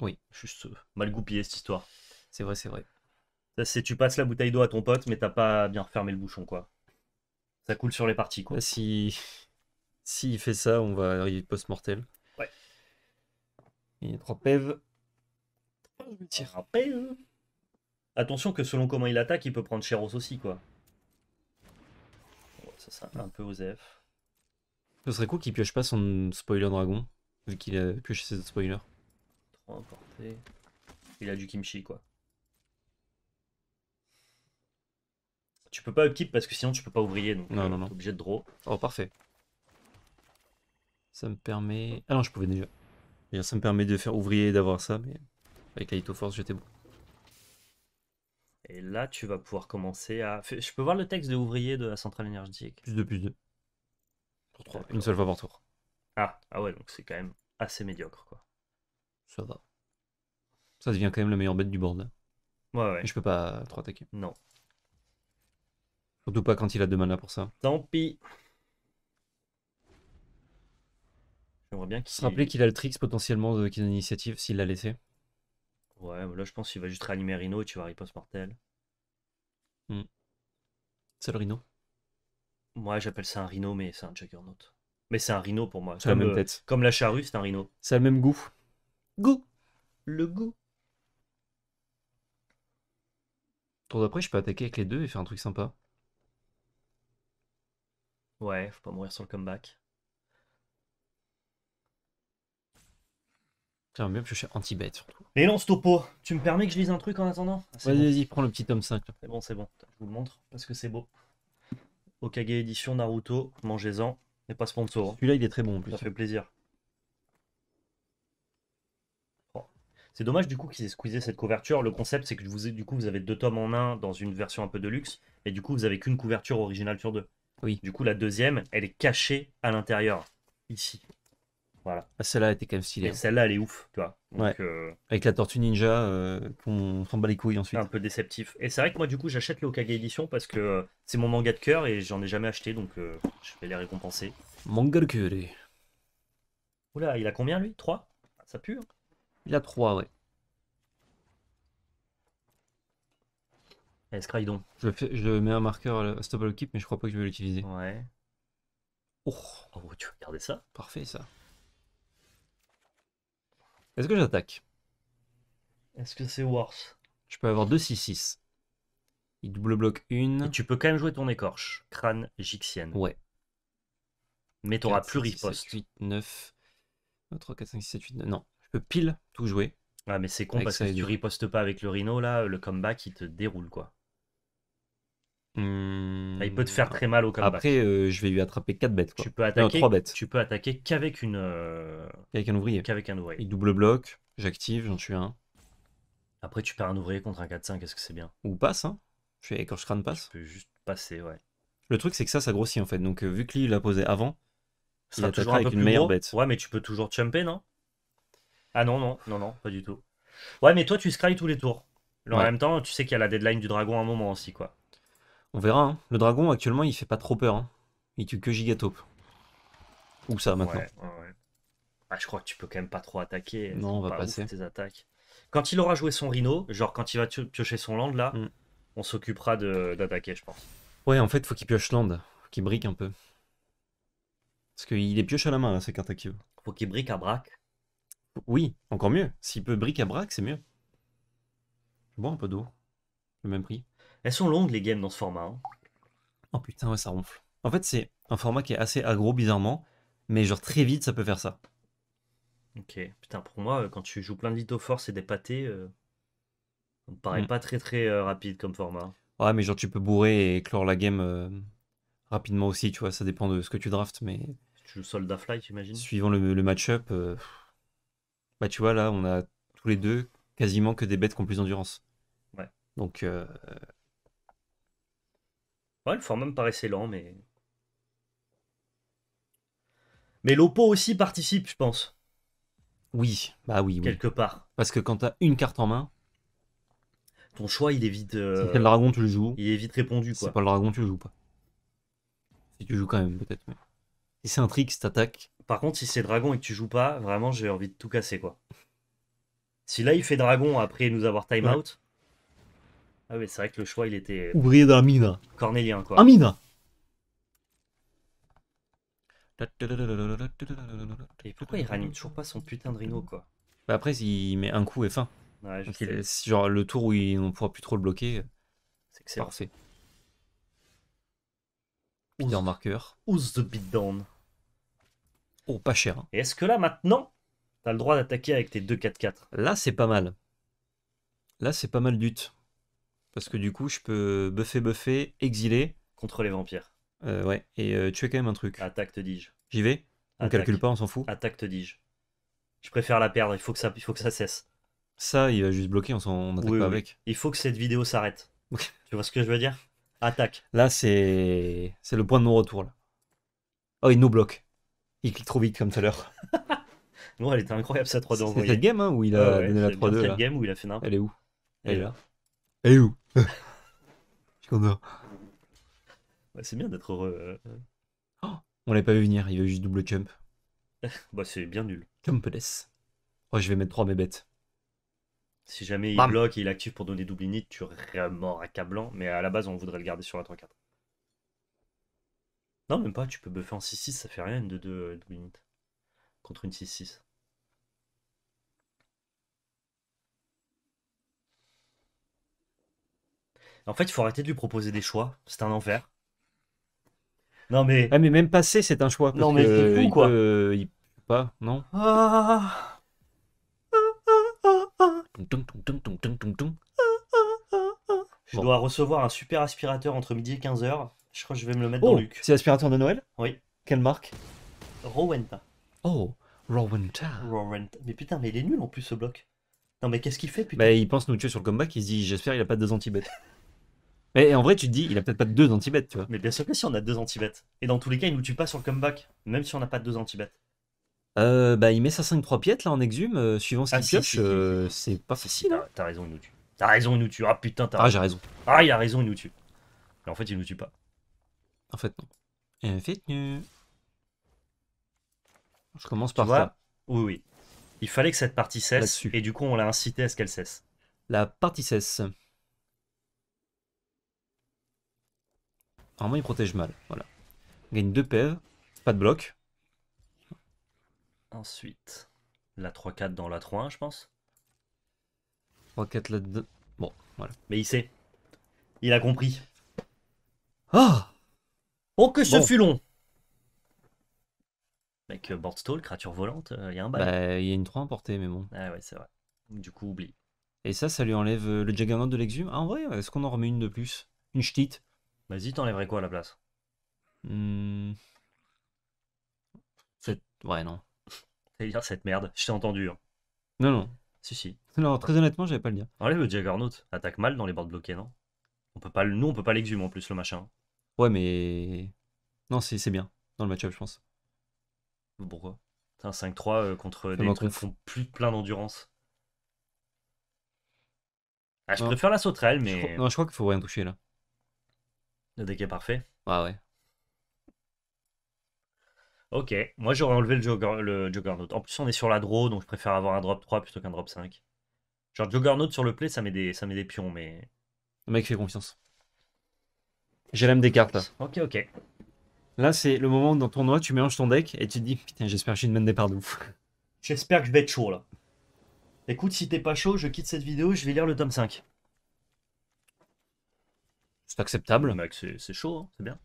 Oui. Juste euh, mal goupillé cette histoire. C'est vrai, c'est vrai. Ça, c'est tu passes la bouteille d'eau à ton pote, mais t'as pas bien refermé le bouchon, quoi. Ça coule sur les parties, quoi. Là, si... S'il fait ça, on va arriver post-mortel. Ouais. Il y a 3 PEV. Après, euh, Attention que selon comment il attaque, il peut prendre Cheros aussi, quoi. Ouais, ça, c'est un peu OZF. Ce serait cool qu'il pioche pas son spoiler dragon, vu qu'il a pioché ses autres spoilers. 3 portée. Il a du kimchi, quoi. Tu peux pas upkeep parce que sinon tu peux pas ouvrier, donc Non, euh, non, non. t'es obligé de draw. Oh, parfait. Ça me permet... Ah non, je pouvais déjà. Ça me permet de faire ouvrier et d'avoir ça, mais avec la Force, j'étais bon. Et là, tu vas pouvoir commencer à. Je peux voir le texte de ouvrier de la centrale énergétique Plus 2, plus 2. Pour 3. D'accord. Une seule fois par tour. Ah, ah ouais, donc c'est quand même assez médiocre, quoi. Ça va. Ça devient quand même la meilleure bête du board. là. Ouais, ouais. Et je peux pas trop attaquer. Non. Surtout pas quand il a 2 mana pour ça. Tant pis. J'aimerais bien qu'il. Se rappeler qu'il a le Trix potentiellement de- qui donne l'initiative s'il l'a laissé. Ouais, mais là je pense qu'il va juste réanimer Rhino et tu vas riposte mortel. C'est le Rhino. Moi j'appelle ça un Rhino, mais c'est un Juggernaut. Mais c'est un Rhino pour moi. C'est la Comme, même euh, tête. comme la charrue, c'est un Rhino. A le même goût. Goût Le goût Tour d'après, je peux attaquer avec les deux et faire un truc sympa. Ouais, faut pas mourir sur le comeback. J'aimerais bien piocher anti-bet surtout. Mais lance topo Tu me permets que je lise un truc en attendant? Ah, Vas-y, bon. vas-y, prends le petit tome 5. là. C'est bon, c'est bon. Je vous le montre parce que c'est beau. Okage édition Naruto, mangez-en. N'est pas sponsor. hein. Celui-là, il est très bon en plus. Ça fait plaisir. Bon. C'est dommage du coup qu'ils aient squeezé cette couverture. Le concept c'est que vous, du coup vous avez deux tomes en un dans une version un peu de luxe et du coup vous avez qu'une couverture originale sur deux. Oui. Du coup la deuxième elle est cachée à l'intérieur ici. Voilà. Ah, celle-là était quand même stylée. Et hein. celle-là elle est ouf, tu vois. Donc Ouais. euh, Avec la tortue ninja euh, qu'on s'en bat les couilles ensuite. un peu déceptif. Et c'est vrai que moi du coup j'achète le Okage édition parce que euh, c'est mon manga de cœur et j'en ai jamais acheté donc euh, je vais les récompenser. Manga le curé. Oula, il a combien lui? 3 Ça pue. hein? Il a 3, ouais. Eh, Scrydon. Je, fais- je mets un marqueur à la- stop all keep, mais je crois pas que je vais l'utiliser. Ouais. Oh, Oh, tu veux regarder ça? Parfait ça. Est-ce que j'attaque? Est-ce que c'est worse? Je peux avoir 2 6-6. Il double bloque une. Et tu peux quand même jouer ton écorche. Crâne Jixienne. Ouais. Mais t'auras 4, plus 5, 6, 7, riposte. 8, 9. 3, 4, 5, 6, 7, 8, 9. Non, pile tout jouer. Ah, mais c'est con parce que si tu ripostes pas avec le Rhino, là, le comeback il te déroule quoi. Ah, il peut te faire très mal au comeback. Après, euh, je vais lui attraper 4 bêtes. Quoi. tu peux attaquer. 3 bêtes. Tu peux attaquer qu'avec une. euh, Avec un ouvrier. qu'avec un ouvrier. Il double bloque, j'active, j'en tue un. Après, tu perds un ouvrier contre un 4-5, est-ce que c'est bien? Ou passe, hein. Je fais écorche crâne Tu passe. peux juste passer, ouais. Le truc, c'est que ça, ça grossit en fait. Donc, euh, vu que lui, il l'a posé avant, Ça Il attaquera un avec une meilleure gros. bête. Ouais, mais tu peux toujours jumper, non? Ah non, non, non, non, pas du tout. Ouais, mais toi, tu scry tous les tours. En Ouais. même temps, tu sais qu'il y a la deadline du dragon à un moment aussi, quoi. on verra. hein. Le dragon, actuellement, il fait pas trop peur. hein. Il tue que Gigataupe. Ou ça maintenant. Ouais, ouais, ouais. Ah, je crois que tu peux quand même pas trop attaquer. Non, on va Pas ouf, passer. tes attaques. Quand il aura joué son Rhino, genre quand il va piocher son land là, mm. on s'occupera d'attaquer, je pense. Ouais, en fait, faut qu'il pioche land, faut qu'il brique un peu. Parce qu'il est pioche à la main, là, ces cartes actives. Faut qu'il brique à braque. Oui, encore mieux. S'il peut brique à braque, c'est mieux. Bon, un peu d'eau. Le même prix. Elles sont longues, les games, dans ce format. Hein. Oh putain, ouais, ça ronfle. En fait, c'est un format qui est assez aggro, bizarrement. Mais genre, très vite, ça peut faire ça. Ok. Putain, pour moi, euh, quand tu joues plein de Litho Force et des pâtés, euh, ça me paraît mm. pas très très euh, rapide comme format. Ouais, mais genre, tu peux bourrer et clore la game rapidement aussi, tu vois. Ça dépend de ce que tu draftes, mais. Tu joues Soldat Fly, imagines? Suivant le, le match-up, bah, tu vois, là, on a tous les deux quasiment que des bêtes qui ont plus d'endurance. Ouais. Donc. Ouais, le format me paraissait lent, mais. Mais l'Oppo aussi participe, je pense. Oui, bah oui, Quelque part. Parce que quand t'as une carte en main. Ton choix, il est vite. Euh, si c'est le dragon, tu le joues. Il est vite répondu, quoi. c'est pas le dragon, tu le joues pas. Si tu joues quand même, peut-être. Mais... Si c'est un trick, si t'attaques. Par contre, si c'est dragon et que tu joues pas, vraiment, j'ai envie de tout casser, quoi. Si là, il fait dragon après nous avoir time out. Ah oui, c'est vrai que le choix, il était. Ouvrier de la mine. Cornélien, quoi. Mine Et pourquoi il ranime toujours pas son putain de rhino, quoi? Bah Après, il met un coup et fin. Ouais, genre le tour où il, on pourra plus trop le bloquer. C'est excellent. Parfait. Peter marqueur. Who's the beatdown Oh, pas cher. Hein. Et est-ce que là, maintenant, t'as le droit d'attaquer avec tes 2-4-4 Là, c'est pas mal. Là, c'est pas mal dut. Parce que du coup, je peux buffer, buffer, exiler. Contre les vampires. Euh, ouais, et euh, tu tuer quand même un truc. Attaque, te dis-je. J'y vais On calcule pas, on s'en fout. Attaque, te dis-je. Je préfère la perdre, il faut que ça, il faut que ça cesse. Ça, il va juste bloquer, on s'en attaque pas avec. Il faut que cette vidéo s'arrête. tu vois ce que je veux dire? Attaque. Là, c'est c'est le point de non-retour. là. Oh, il nous bloque. Il clique trop vite comme tout à l'heure. non, elle était incroyable sa 3D C'est cette game hein, où il a donné la 3D. game où il a fait Elle est où? Elle est là. Elle est où? Je ouais, C'est bien d'être heureux. Euh. Oh, on l'a pas vu venir, il veut juste double jump. bah, c'est bien nul. Jumpless. Oh, je vais mettre 3 mes bêtes. Si jamais il bloque et il active pour donner double init, tu aurais mort accablant. Mais à la base, on voudrait le garder sur la 3-4. Non, même pas, tu peux buffer en 6-6, ça fait rien de 2 euh, double init. Contre une 6-6. En fait, il faut arrêter de lui proposer des choix. C'est un enfer. Non mais. Ah mais même passer, c'est un choix. non mais fou quoi. Peut... Il peut pas, non ah. Je dois recevoir un super aspirateur entre midi et 15h. Je crois que je vais me le mettre dans oh, le Luc. C'est l'aspirateur de Noël Oui. Quelle marque Rowenta. Oh, Rowenta. Rowenta. Mais putain, mais il est nul en plus ce bloc. Non mais qu'est-ce qu'il fait putain Bah il pense nous tuer sur le comeback, il se dit j'espère il a pas deux anti-bêtes. Mais en vrai, tu te dis, il a peut-être pas deux anti-bêtes, tu vois. Mais bien sûr que si, on a deux anti-bêtes. Et dans tous les cas, il nous tue pas sur le comeback, même si on n'a pas deux anti-bêtes. Euh, bah, il met sa 5-3 piètes là en exhume, euh, suivant ce ah, qu'il pioche, euh, c'est pas facile. Hein. T'as raison, il nous tue. T'as raison, il nous tue. Ah putain, t'as Ah, j'ai raison. Ah, il a raison, il nous tue. Mais en fait, il nous tue pas. En fait, non. En fait, non. Je commence par ça. Oui, oui. Il fallait que cette partie cesse, et du coup, on l'a incité à ce qu'elle cesse. La partie cesse. Normalement, il protège mal. Voilà. gagne 2 PV, pas de bloc. Ensuite, la 3-4 dans la 3-1, je pense. 3-4 là-dedans. Bon, voilà. Mais il sait. Il a compris. Ah Oh, que ce fut long Mec, euh, board stall, créature volante, il euh, y a un bail. Bah, il y a une 3 importée, mais bon. Ah ouais, c'est vrai. Du coup, oublie. Et ça, ça lui enlève euh, le Juggernaut de l'exhume Ah, en vrai, est-ce qu'on en remet une de plus? Une ch'tite? Vas-y, t'enlèverais quoi à la place? Hmm. Ouais, non. cest dire cette merde, je t'ai entendu. Hein. Non, non. Si, si. Non, très honnêtement, j'avais pas le dire. Enlève le Juggernaut. Attaque mal dans les bords bloqués, non? On peut pas, Nous, on peut pas l'exhumer en plus, le machin. Ouais, mais. Non, c'est bien. Dans le match-up, je pense. Pourquoi? C'est un 5-3 euh, contre des trucs qui font plus plein d'endurance. Ah, je préfère la sauterelle, mais. Non, je crois qu'il faut rien toucher là. Le deck est parfait. Ah ouais. Ok, moi j'aurais enlevé le, jogger, le Juggernaut. En plus, on est sur la draw, donc je préfère avoir un drop 3 plutôt qu'un drop 5. Genre Juggernaut sur le play, ça met des, ça met des pions, mais. Le mec fait confiance. J'ai l'âme des cartes là. Ok, ok. Là, c'est le moment où dans ton tournoi, tu mélanges ton deck et tu te dis Putain, j'espère que j'ai une main départ de ouf. J'espère que je vais être chaud là. Écoute, si t'es pas chaud, je quitte cette vidéo, je vais lire le tome 5. C'est acceptable. Mec, c'est chaud, hein, c'est bien.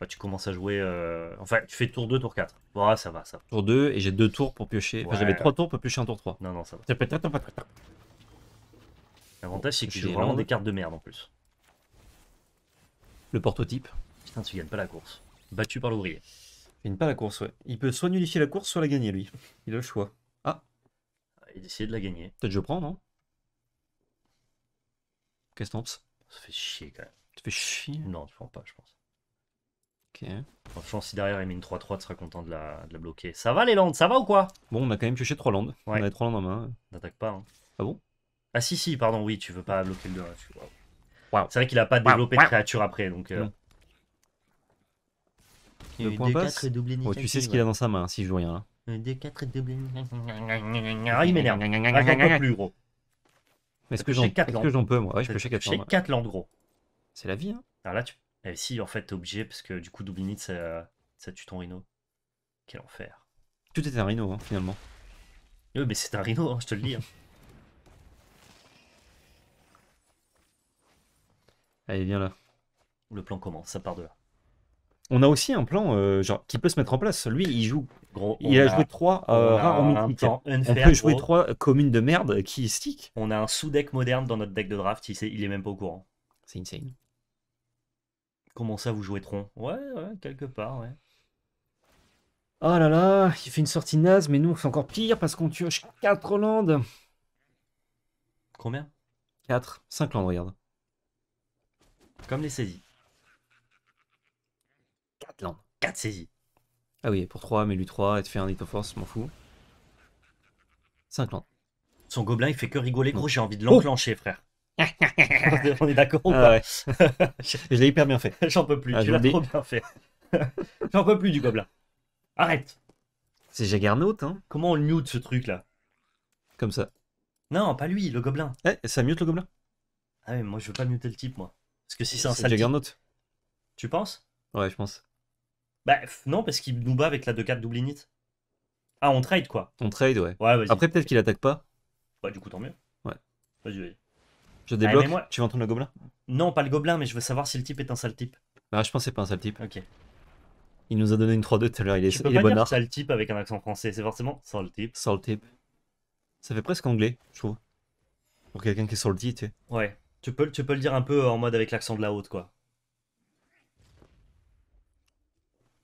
Bah, tu commences à jouer. Euh, enfin, tu fais tour 2, tour 4. Bon, ça va, ça va. Tour 2 et j'ai deux tours pour piocher. Enfin, j'avais trois tours pour piocher un tour 3. Non, non, ça va. L'avantage, c'est que tu joues vraiment des cartes de merde en plus. Le prototype. Putain, tu gagnes pas la course. Battu par l'ouvrier. Il gagne pas la course, ouais. Il peut soit nullifier la course, soit la gagner, lui. Il a le choix. Ah Il essayer de la gagner. Peut-être je prends, non? Qu'est-ce que Ça fait chier quand même. Tu fais chier Non, tu prends pas, je pense. Ok. Franchement, si derrière il met une 3-3, tu seras content de la, de la, bloquer. Ça va les landes, ça va ou quoi? Bon, on a quand même pioché 3 landes. On avait 3 landes en main. N'attaque pas. Hein. Ah bon? Ah si, si, pardon, oui, tu veux pas bloquer le 2. Wow. C'est vrai qu'il a pas développé de créature après, donc... Euh... Le point passe. Oh, tu sais ce qu'il a dans sa main, si je joue rien là. 2-4 double... Ah, il m'énerve. Ah, j'en peux plus, gros. Mais est-ce que j'en peux, moi Ouais, je peux chez 4 landes. 4 landes, gros. C'est la vie, hein. Alors là, tu... Eh, si, en fait, t'es obligé, parce que du coup, double init, ça, ça tue ton rhino. Quel enfer. Tout était un rhino, hein, finalement. Oui, mais c'est un rhino, hein, je te le dis. Hein. Allez, viens là. Le plan commence, ça part de là. On a aussi un plan euh, genre, qui peut se mettre en place. Lui, il joue. Gros, il a, joué 3 euh, rares en mythique. On peut jouer 3 communes de merde qui stick. On a un sous-deck moderne dans notre deck de draft, il, il est même pas au courant. C'est insane. Comment ça, vous jouez Tron Ouais, ouais, quelque part, ouais. Oh là là, il fait une sortie naze, mais nous, c'est encore pire parce qu'on tue 4 landes. Combien? 4. 5 landes, regarde. Comme les saisies. 4 landes. 4 saisies. Ah oui, pour 3, mais lui 3, et te fait un hit of force, m'en fous. 5 landes. Son gobelin, il fait que rigoler, gros, j'ai envie de l'enclencher, frère. On est d'accord ou ah pas Je l'ai hyper bien fait. J'en peux plus, ah, tu l'as trop bien fait. J'en peux plus du gobelin. Arrête. C'est Jaggernaut, hein Comment on le mute ce truc là Comme ça. Non, pas lui, le gobelin. Eh, ça mute le gobelin? Ah mais moi je veux pas muter le type, moi. Parce que si c'est un sale Jaggernaut. Tu penses? Ouais, je pense. Bah non, parce qu'il nous bat avec la 2-4 double init. Ah, on trade quoi On trade, ouais. Ouais. Après, peut-être qu'il attaque pas. Bah, du coup, tant mieux. Ouais. Vas-y, vas-y. Je débloque. Tu vas entendre le gobelin? Non, pas le gobelin, mais je veux savoir si le type est un sale type. Ah, je pense que c'est pas un sale type. Ok. Il nous a donné une 3-2 tout à l'heure, il est, tu peux pas dire sale type avec un accent français, c'est forcément sale type. Sale type. Ça fait presque anglais, je trouve. Pour quelqu'un qui est salty, tu sais. Ouais. Tu peux, tu peux le dire un peu en mode avec l'accent de la haute, quoi.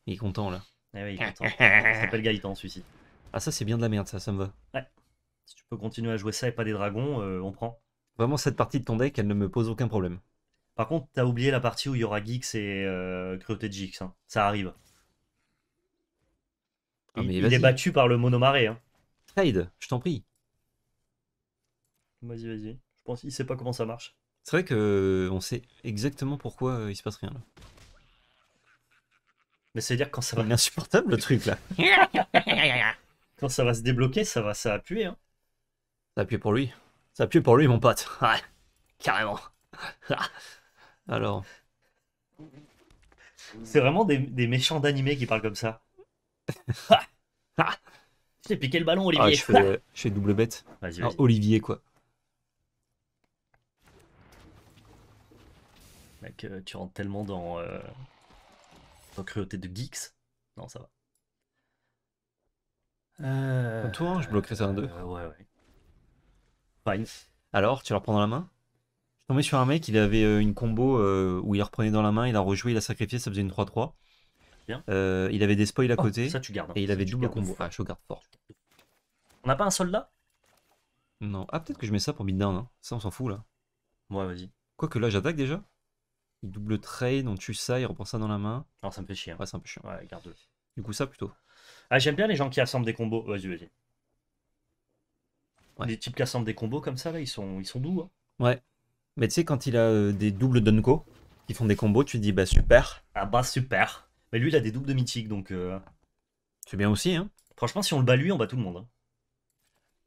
Il est content, là. Eh oui, il est content. il s'appelle Gaëtan, celui-ci. Ah, ça, c'est bien de la merde, ça, ça me va. Ouais. Si tu peux continuer à jouer ça et pas des dragons, euh, on prend. Vraiment, cette partie de ton deck, elle ne me pose aucun problème. Par contre, t'as oublié la partie où il y aura Geeks et euh, Cruauté de Geeks. Hein. Ça arrive. Ah, il, est battu par le monomaré. Hein. Trade, je t'en prie. Vas-y, vas-y. Je pense qu'il sait pas comment ça marche. C'est vrai que on sait exactement pourquoi euh, il se passe rien là. Mais c'est à dire quand ça va. C'est insupportable le truc là. quand ça va se débloquer, ça va, ça va puer. Hein. Ça puer pour lui. Ça pue pour lui, mon pote. Ouais, carrément. Alors. C'est vraiment des, méchants d'animé qui parlent comme ça. Je t'ai piqué le ballon, Olivier. Ah, je, fais, double bête. Vas Olivier, quoi. Mec, euh, tu rentres tellement dans, euh, dans cruauté de geeks. Non, ça va. Euh... Toi, je bloquerai ça en deux. Euh, ouais, ouais. Alors, tu la reprends dans la main? Je suis tombé sur un mec, il avait euh, une combo euh, où il reprenait dans la main, il a rejoué, il a sacrifié, ça faisait une 3-3. Bien. Euh, il avait des spoils à oh, côté. ça, tu gardes. Hein. Et il avait double combo. Ah, je garde fort. On n'a pas un soldat? Non. Ah, peut-être que je mets ça pour beatdown. Hein. Ça, on s'en fout là. Ouais, vas-y. Quoique là, j'attaque déjà. Il double trade, on tue ça, il reprend ça dans la main. Non, ça me fait chier. Hein. Ouais, c'est un peu chiant. Ouais, garde-le. Du coup, ça plutôt. Ah, j'aime bien les gens qui assemblent des combos. Vas-y, vas-y. Les types qui assemblent des combos comme ça, là, ils sont, ils sont doux. Hein. Ouais. Mais tu sais, quand il a euh, des doubles Dunko qui font des combos, tu te dis bah super. Ah bah super. Mais lui, il a des doubles de mythique, donc. Euh, C'est bien aussi, hein. Franchement, si on le bat lui, on bat tout le monde. Hein.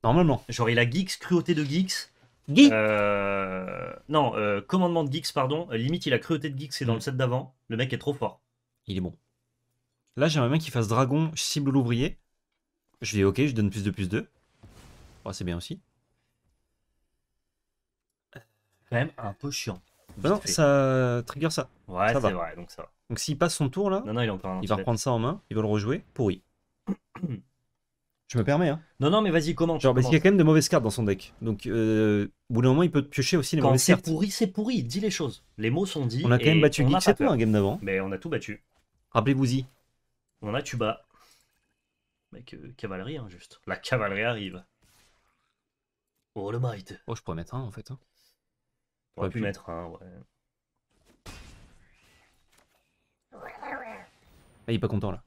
Normalement. Genre, il a Geeks, cruauté de Geeks. Geeks euh, Non, euh, commandement de Geeks, pardon. Limite, il a cruauté de Geeks, c'est dans Mm. le set d'avant. Le mec est trop fort. Il est bon. Là, j'aimerais bien qu'il fasse dragon, cible l'ouvrier. Je dis ok, je donne plus de plus 2. c'est bien aussi. Quand même un peu chiant. Bah non, ça trigger ça. Ouais, c'est vrai, donc ça va. Donc s'il passe son tour là, Non, non, il est encore un il va reprendre ça en main, il va le rejouer, pourri. Je me permets, hein. Non, non, mais vas-y, comment Genre, parce qu'il y a quand même de mauvaises cartes dans son deck. Donc, euh, au bout d'un moment, il peut te piocher aussi les Quand mauvaises c'est cartes. pourri, c'est pourri. Dis les choses. Les mots sont dits. On a quand même battu on n'a pas peur. un game d'avant. Mais on a tout battu. Rappelez-vous-y. On a Tuba. Mec, euh, cavalerie, hein, juste. La cavalerie arrive. Oh le might. Oh, je pourrais mettre un en fait. hein. On aurait Aurait pu pu. mettre un, ouais. Ah, il est pas content là.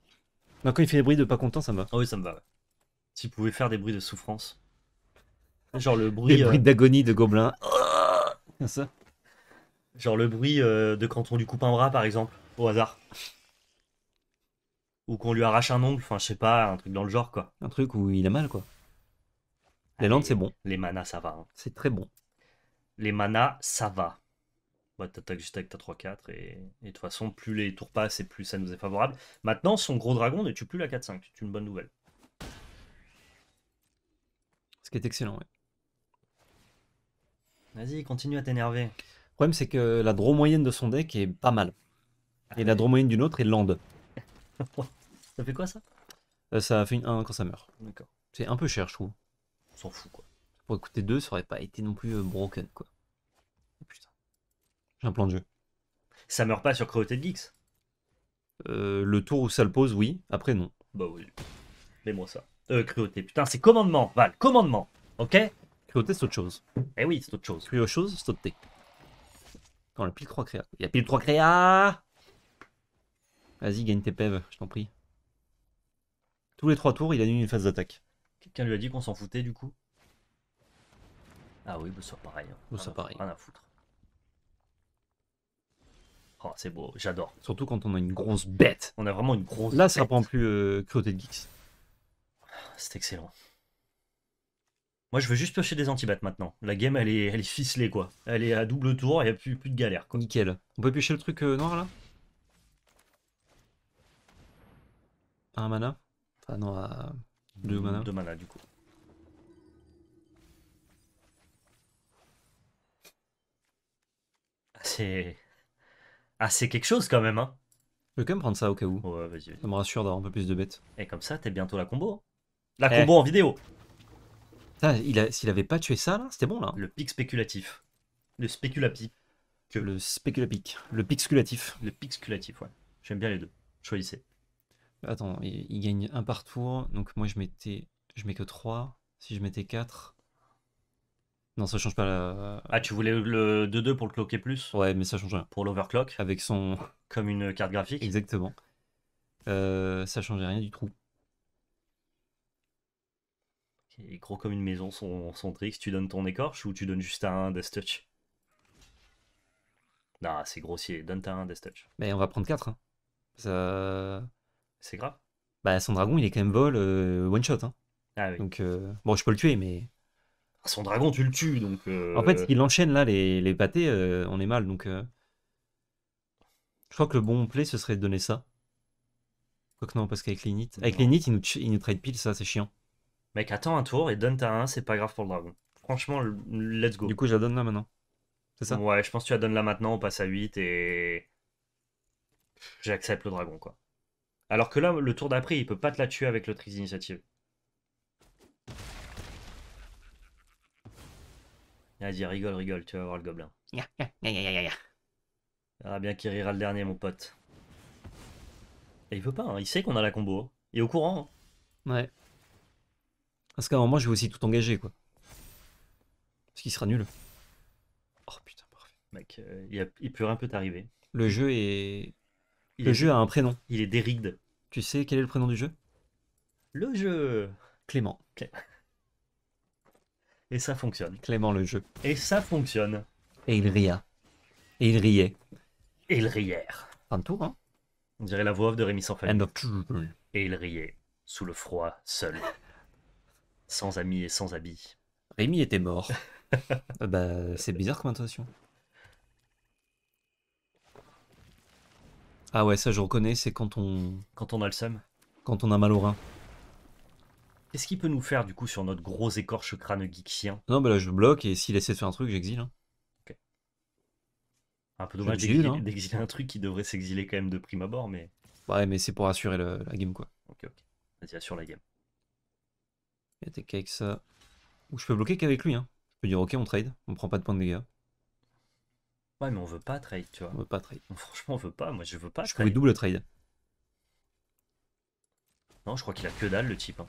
Non, quand il fait des bruits de pas content, ça me va. Ah oui, ça me va. ouais. S'il pouvait faire des bruits de souffrance. Genre le bruit, Des euh, bruits d'agonie de gobelins. Comme ça. genre le bruit euh, de quand on lui coupe un bras, par exemple, au hasard. Ou qu'on lui arrache un ongle, enfin, je sais pas, un truc dans le genre, quoi. Un truc où il a mal quoi. Les landes, c'est bon. Les manas, ça va. hein. C'est très bon. Les manas, ça va. Bah, t'attaques juste avec ta 3-4 et et de toute façon, plus les tours passent et plus ça nous est favorable. Maintenant, son gros dragon ne tue plus la 4-5. C'est une bonne nouvelle. Ce qui est excellent, ouais. Vas-y, continue à t'énerver. Le problème, c'est que la draw moyenne de son deck est pas mal. Et la draw moyenne d'une autre est land. Ça fait quoi ça? Euh, Ça fait une 1 quand ça meurt. D'accord. C'est un peu cher, je trouve. On s'en fout quoi. Pour écouter 2, ça aurait pas été non plus euh, broken, quoi. Oh, putain. J'ai un plan de jeu. Ça meurt pas sur Cruauté de Geeks? Euh, le tour où ça le pose, oui. Après, non. Bah oui. Mets-moi ça. Euh, cruauté. Putain, c'est commandement, Val. Commandement. Ok Cruauté, c'est autre chose. Eh oui, c'est autre chose. Autre chose, c'est autre thé. Quand la pile 3 créa. Il y a pile 3 créa Vas-y, gagne tes pèves, je t'en prie. Tous les 3 tours, il annule une phase d'attaque. Quelqu'un lui a dit qu'on s'en foutait du coup? Ah oui, bah ça pareil. hein. Bah, ça pareil. Rien à foutre. Oh, c'est beau, j'adore. Surtout quand on a une grosse bête. On a vraiment une grosse. Là, ça bête. prend plus euh, cruauté de geeks. C'est excellent. Moi, je veux juste piocher des antibates maintenant. La game, elle est, elle est ficelée, quoi. Elle est à double tour, il n'y a plus, plus de galère, quoi. Nickel. On peut piocher le truc euh, noir là? À un mana? Enfin, non, à deux mana. Deux mana, du coup. Ah, C'est. Ah, c'est quelque chose quand même, hein. Je vais quand même prendre ça au cas où. Ouais, vas-y, vas-y. Ça me rassure d'avoir un peu plus de bêtes. Et comme ça, t'es bientôt la combo. hein. La Eh. combo en vidéo. Il S'il avait pas tué ça là, c'était bon là. Le pic spéculatif. Le spéculapi. Que- Le spéculapic. Le pixculatif. Le pic spéculatif, ouais. J'aime bien les deux. Choisissez. Attends, il, il gagne un par tour. Donc moi je mettais. Je mets que 3. Si je mettais 4. Non, ça change pas la. Ah, tu voulais le 2-2 pour le cloquer plus? Ouais, mais ça change rien. Pour l'overclock? Avec son. Comme une carte graphique? Exactement. Euh, ça changeait rien du tout. Et gros comme une maison, son, son tricks. Tu donnes ton écorche ou tu donnes juste un Death Touch Non, c'est grossier. Donne ta un Death Touch. Mais on va prendre 4. Hein. Ça... C'est grave? Bah, son dragon, il est quand même vol euh, one shot. Hein. Ah oui. Donc, euh, bon, je peux le tuer, mais. Son dragon, tu le tues, donc... euh, En fait, il enchaîne là les, les pâtés, on est mal. Donc, je crois que le bon play, ce serait de donner ça. Quoique non, parce qu'avec les nits. Avec les nits, il nous, il nous trade pile, ça, c'est chiant. Mec, attends un tour et donne ta 1, c'est pas grave pour le dragon. Franchement, let's go. Du coup, je la donne là maintenant. C'est ça? Ouais, je pense que tu la donnes là maintenant, on passe à 8 et. J'accepte le dragon, quoi. Alors que là, le tour d'après, il peut pas te la tuer avec le trick d'initiative. Vas-y, rigole, rigole, tu vas voir le gobelin. Ah, bien qu'il rira le dernier, mon pote. Et il veut pas, hein, il sait qu'on a la combo. Il est au courant. hein. Ouais. Parce qu'à un moment, je vais aussi tout engager, quoi. Parce qu'il sera nul. Oh putain, parfait. Mec, euh, il, y a- il peut rien peut t'arriver. Le jeu est. Il, Le est- jeu a un prénom. il est dérigde. Tu sais quel est le prénom du jeu? Le jeu Clément. Et ça fonctionne. Clément, le jeu. Et ça fonctionne. Et il ria. Et il riait. Et il rièrent. Fin de tour, hein On dirait la voix off de Rémi sans famille. End of. Et il riait, sous le froid, seul. Sans amis et sans habits. Rémi était mort. Euh, bah, c'est bizarre comme intention. Ah ouais, ça je reconnais, c'est quand on... Quand on a le seum. Quand on a mal au rein. Qu'est-ce qu'il peut nous faire du coup sur notre gros écorche crâne geekien Non, bah là je bloque et s'il essaie de faire un truc, j'exile. Hein. Un peu dommage hein. d'exiler un truc qui devrait s'exiler quand même de prime abord, mais. Ouais, mais c'est pour assurer la game quoi. Ok, ok. Vas-y, assure la game. Et t'es qu'avec ça. Ou je peux bloquer qu'avec lui, hein. Je peux dire ok, on trade, on prend pas de points de dégâts. Ouais, mais on veut pas trade, tu vois. On veut pas trade. Franchement, on veut pas, moi je veux pas je trade. double trade. Non, je crois qu'il a que dalle le type. Hein.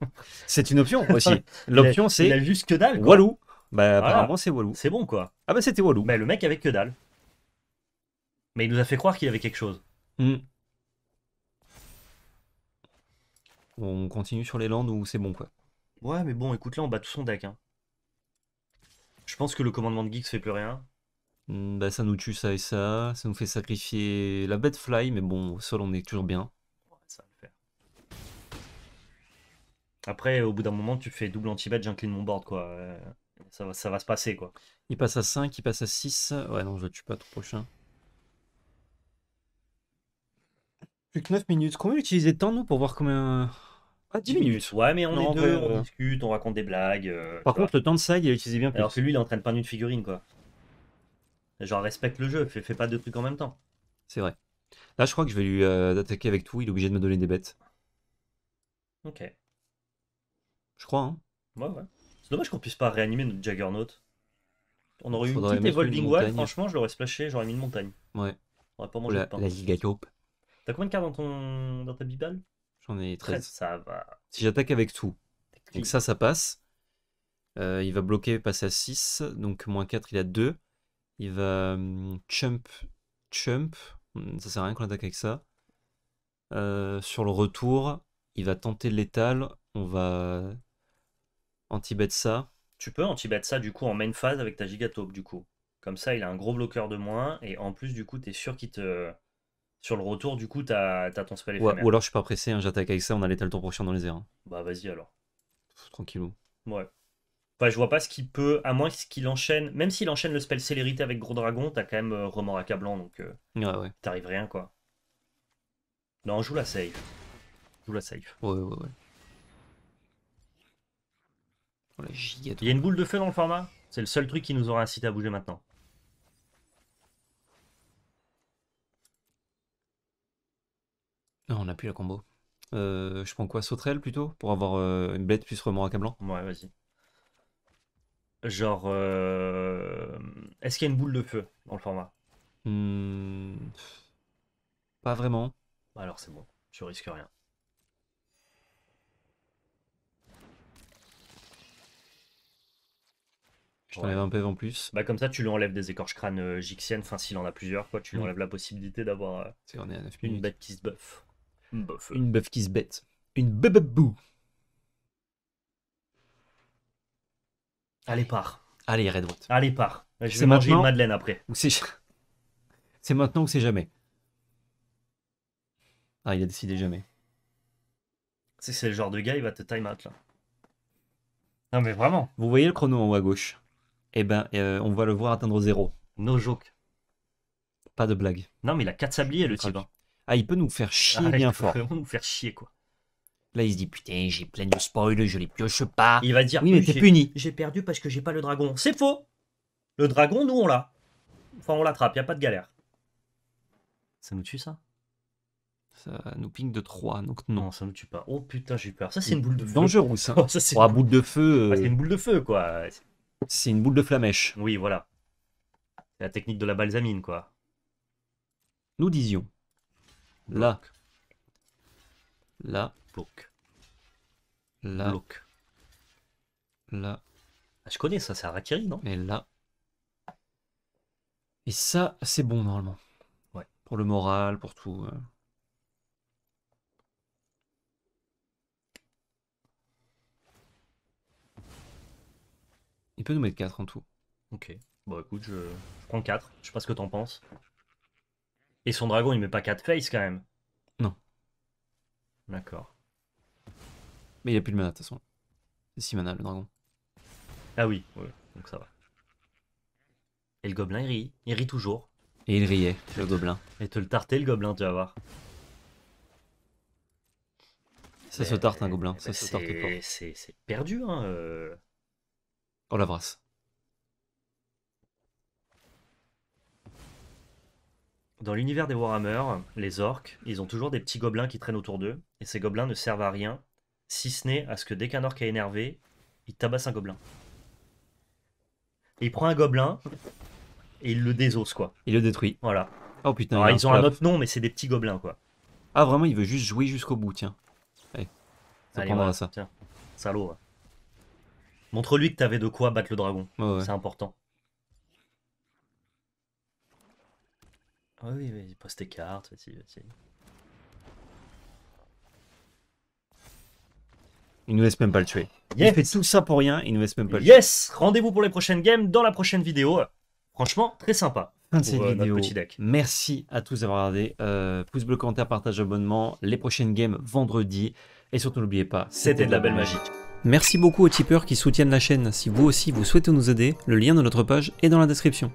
c'est une option aussi. L'option c'est. Il a juste que dalle. Walou. Bah apparemment c'est Walou. C'est bon quoi. Ah bah c'était Walou. Mais le mec avait que dalle. Mais il nous a fait croire qu'il avait quelque chose. Hmm. On continue sur les landes ou c'est bon quoi. Ouais mais bon écoute là on bat tout son deck. Hein. Je pense que le commandement de Geeks fait plus rien. Hmm, bah ça nous tue ça et ça. Ça nous fait sacrifier la bête fly mais bon au sol on est toujours bien. ça va le faire. Après au bout d'un moment tu fais double anti-bet j'incline mon board quoi. Euh, ça va, ça va se passer quoi. Il passe à 5, il passe à 6. Ouais non je le tue pas tout prochain. Plus que 9 minutes. Combien utiliser de temps, nous, pour voir combien. Ah, 10 minutes. Ouais, mais on est deux, on discute, on raconte des blagues. Euh, Par contre, le temps de side, il a utilisé bien plus. Alors que lui, il entraîne pas une figurine, quoi. Genre, respecte le jeu, fais, pas deux trucs en même temps. C'est vrai. Là, je crois que je vais lui euh, attaquer avec tout. Il est obligé de me donner des bêtes. Ok. Je crois, hein. Ouais, ouais. C'est dommage qu'on puisse pas réanimer notre Jaggernaut. On aurait eu une petite Evolving Wall, franchement, je l'aurais splashé, j'aurais mis une montagne. Ouais. On aurait pas mangé la, de pain. La Gigataupe. T'as combien de cartes dans, ton... dans ta bibale? J'en ai 13. Ça va. Si j'attaque avec tout. Donc ça, ça passe. Euh, il va bloquer, passer à 6. Donc moins 4, il a 2. Il va hum, chump, chump. Hmm, ça sert à rien qu'on attaque avec ça. Euh, sur le retour, il va tenter l'étal. On va anti-bet ça. Tu peux anti-bet ça du coup en main phase avec ta gigatope du coup. Comme ça, il a un gros bloqueur de moins. Et en plus, du coup, t'es sûr qu'il te sur le retour, du coup, t'as as ton spell éphémère. ou alors je suis pas pressé, hein, j'attaque avec ça, on a l'étal tour prochain dans les airs. Hein. Bah vas-y alors. Tranquillou. Ouais. Enfin, je vois pas ce qu'il peut, à moins qu'il enchaîne, même s'il enchaîne le spell célérité avec gros dragon, t'as quand même euh, remords accablant, donc euh, ouais, ouais. t'arrives rien quoi. Non, joue la safe. Joue la safe. Ouais, ouais, ouais. Oh, Il y a une boule de feu dans le format? C'est le seul truc qui nous aura incité à bouger maintenant. Non, on n'a plus la combo. Euh, je prends quoi? Sauterelle plutôt? Pour avoir euh, une bête plus remords accablant? Ouais, vas-y. Genre. Euh, est-ce qu'il y a une boule de feu dans le format? Hmm, Pas vraiment. Alors c'est bon, je risque rien. Je t'enlève un PV en plus. Bah comme ça tu lui enlèves des écorches crânes euh, enfin s'il en a plusieurs, quoi, tu lui hmm. enlèves la possibilité d'avoir une bête qui se buff. Une bœuf qui se bête. Une bebebou. Allez, part. Allez, Redwood. Allez, part. Je vais manger une madeleine après. C'est maintenant ou c'est jamais Ah, il a décidé jamais. c'est c'est le genre de gars, il va te time out là. Non mais vraiment. Vous voyez le chrono en haut à gauche? Eh ben, euh, on va le voir atteindre zéro. No joke. Pas de blague. Non mais il a 4 sabliers le type. Ah, il peut nous faire chier bien fort. Il peut vraiment nous faire chier, quoi. Là, il se dit Putain, j'ai plein de spoil, je les pioche pas. Il va dire Oui, mais t'es puni. J'ai perdu parce que j'ai pas le dragon. C'est faux Le dragon, nous, on l'a. Enfin, on l'attrape, y a pas de galère. Ça nous tue, ça? Ça nous ping de 3, donc non. ça nous tue pas. Oh putain, j'ai peur. Ça, c'est une boule de feu. Dangereux, ça. Oh, ça c'est une... boule de feu. Euh, c'est une boule de feu, quoi. C'est une boule de flamèche. Oui, voilà. C'est la technique de la balsamine, quoi. Nous disions Là. Là. Bloc. Là. Bloc. Là. Ah, je connais ça, c'est Arakiri, non? Et là. Et ça, c'est bon normalement. Ouais. Pour le moral, pour tout. Euh. Il peut nous mettre 4 en tout. Ok. Bon écoute, je, je prends 4. Je sais pas ce que t'en penses. Et son dragon, il met pas 4 face quand même Non. D'accord. Mais il a plus de mana de toute façon. C'est 6 mana le dragon. Ah oui, donc ça va. Et le gobelin il rit, il rit toujours. Et il riait, le gobelin. Et te le tarter le gobelin, tu vas voir. Ça se tarte un gobelin, ça se tarte pas. C'est perdu, hein. Euh. Oh la brasse. Dans l'univers des Warhammer, les orques, ils ont toujours des petits gobelins qui traînent autour d'eux, et ces gobelins ne servent à rien, si ce n'est à ce que dès qu'un orque est énervé, il tabasse un gobelin. Et il prend un gobelin, et il le désosse, quoi. Il le détruit. Voilà. Oh putain. Alors, ils ont un autre nom, mais c'est des petits gobelins, quoi. Ah, vraiment, il veut juste jouer jusqu'au bout, tiens. Allez, ça prendra ça. Tiens, salaud. Montre-lui que t'avais de quoi battre le dragon. C'est important. Oui, oui, pose tes cartes, vas-y, vas-y. Il nous laisse même pas le tuer. Il fait tout ça pour rien, il nous laisse même pas le tuer. Yes Rendez-vous pour les prochaines games dans la prochaine vidéo. Franchement, très sympa. Fin de cette euh, vidéo. Merci à tous d'avoir regardé. Euh, pouce bleu, commentaire, partage, abonnement. Les prochaines games vendredi. Et surtout, n'oubliez pas, c'était de la belle magie. Merci beaucoup aux tipeurs qui soutiennent la chaîne. Si vous aussi vous souhaitez nous aider, le lien de notre page est dans la description.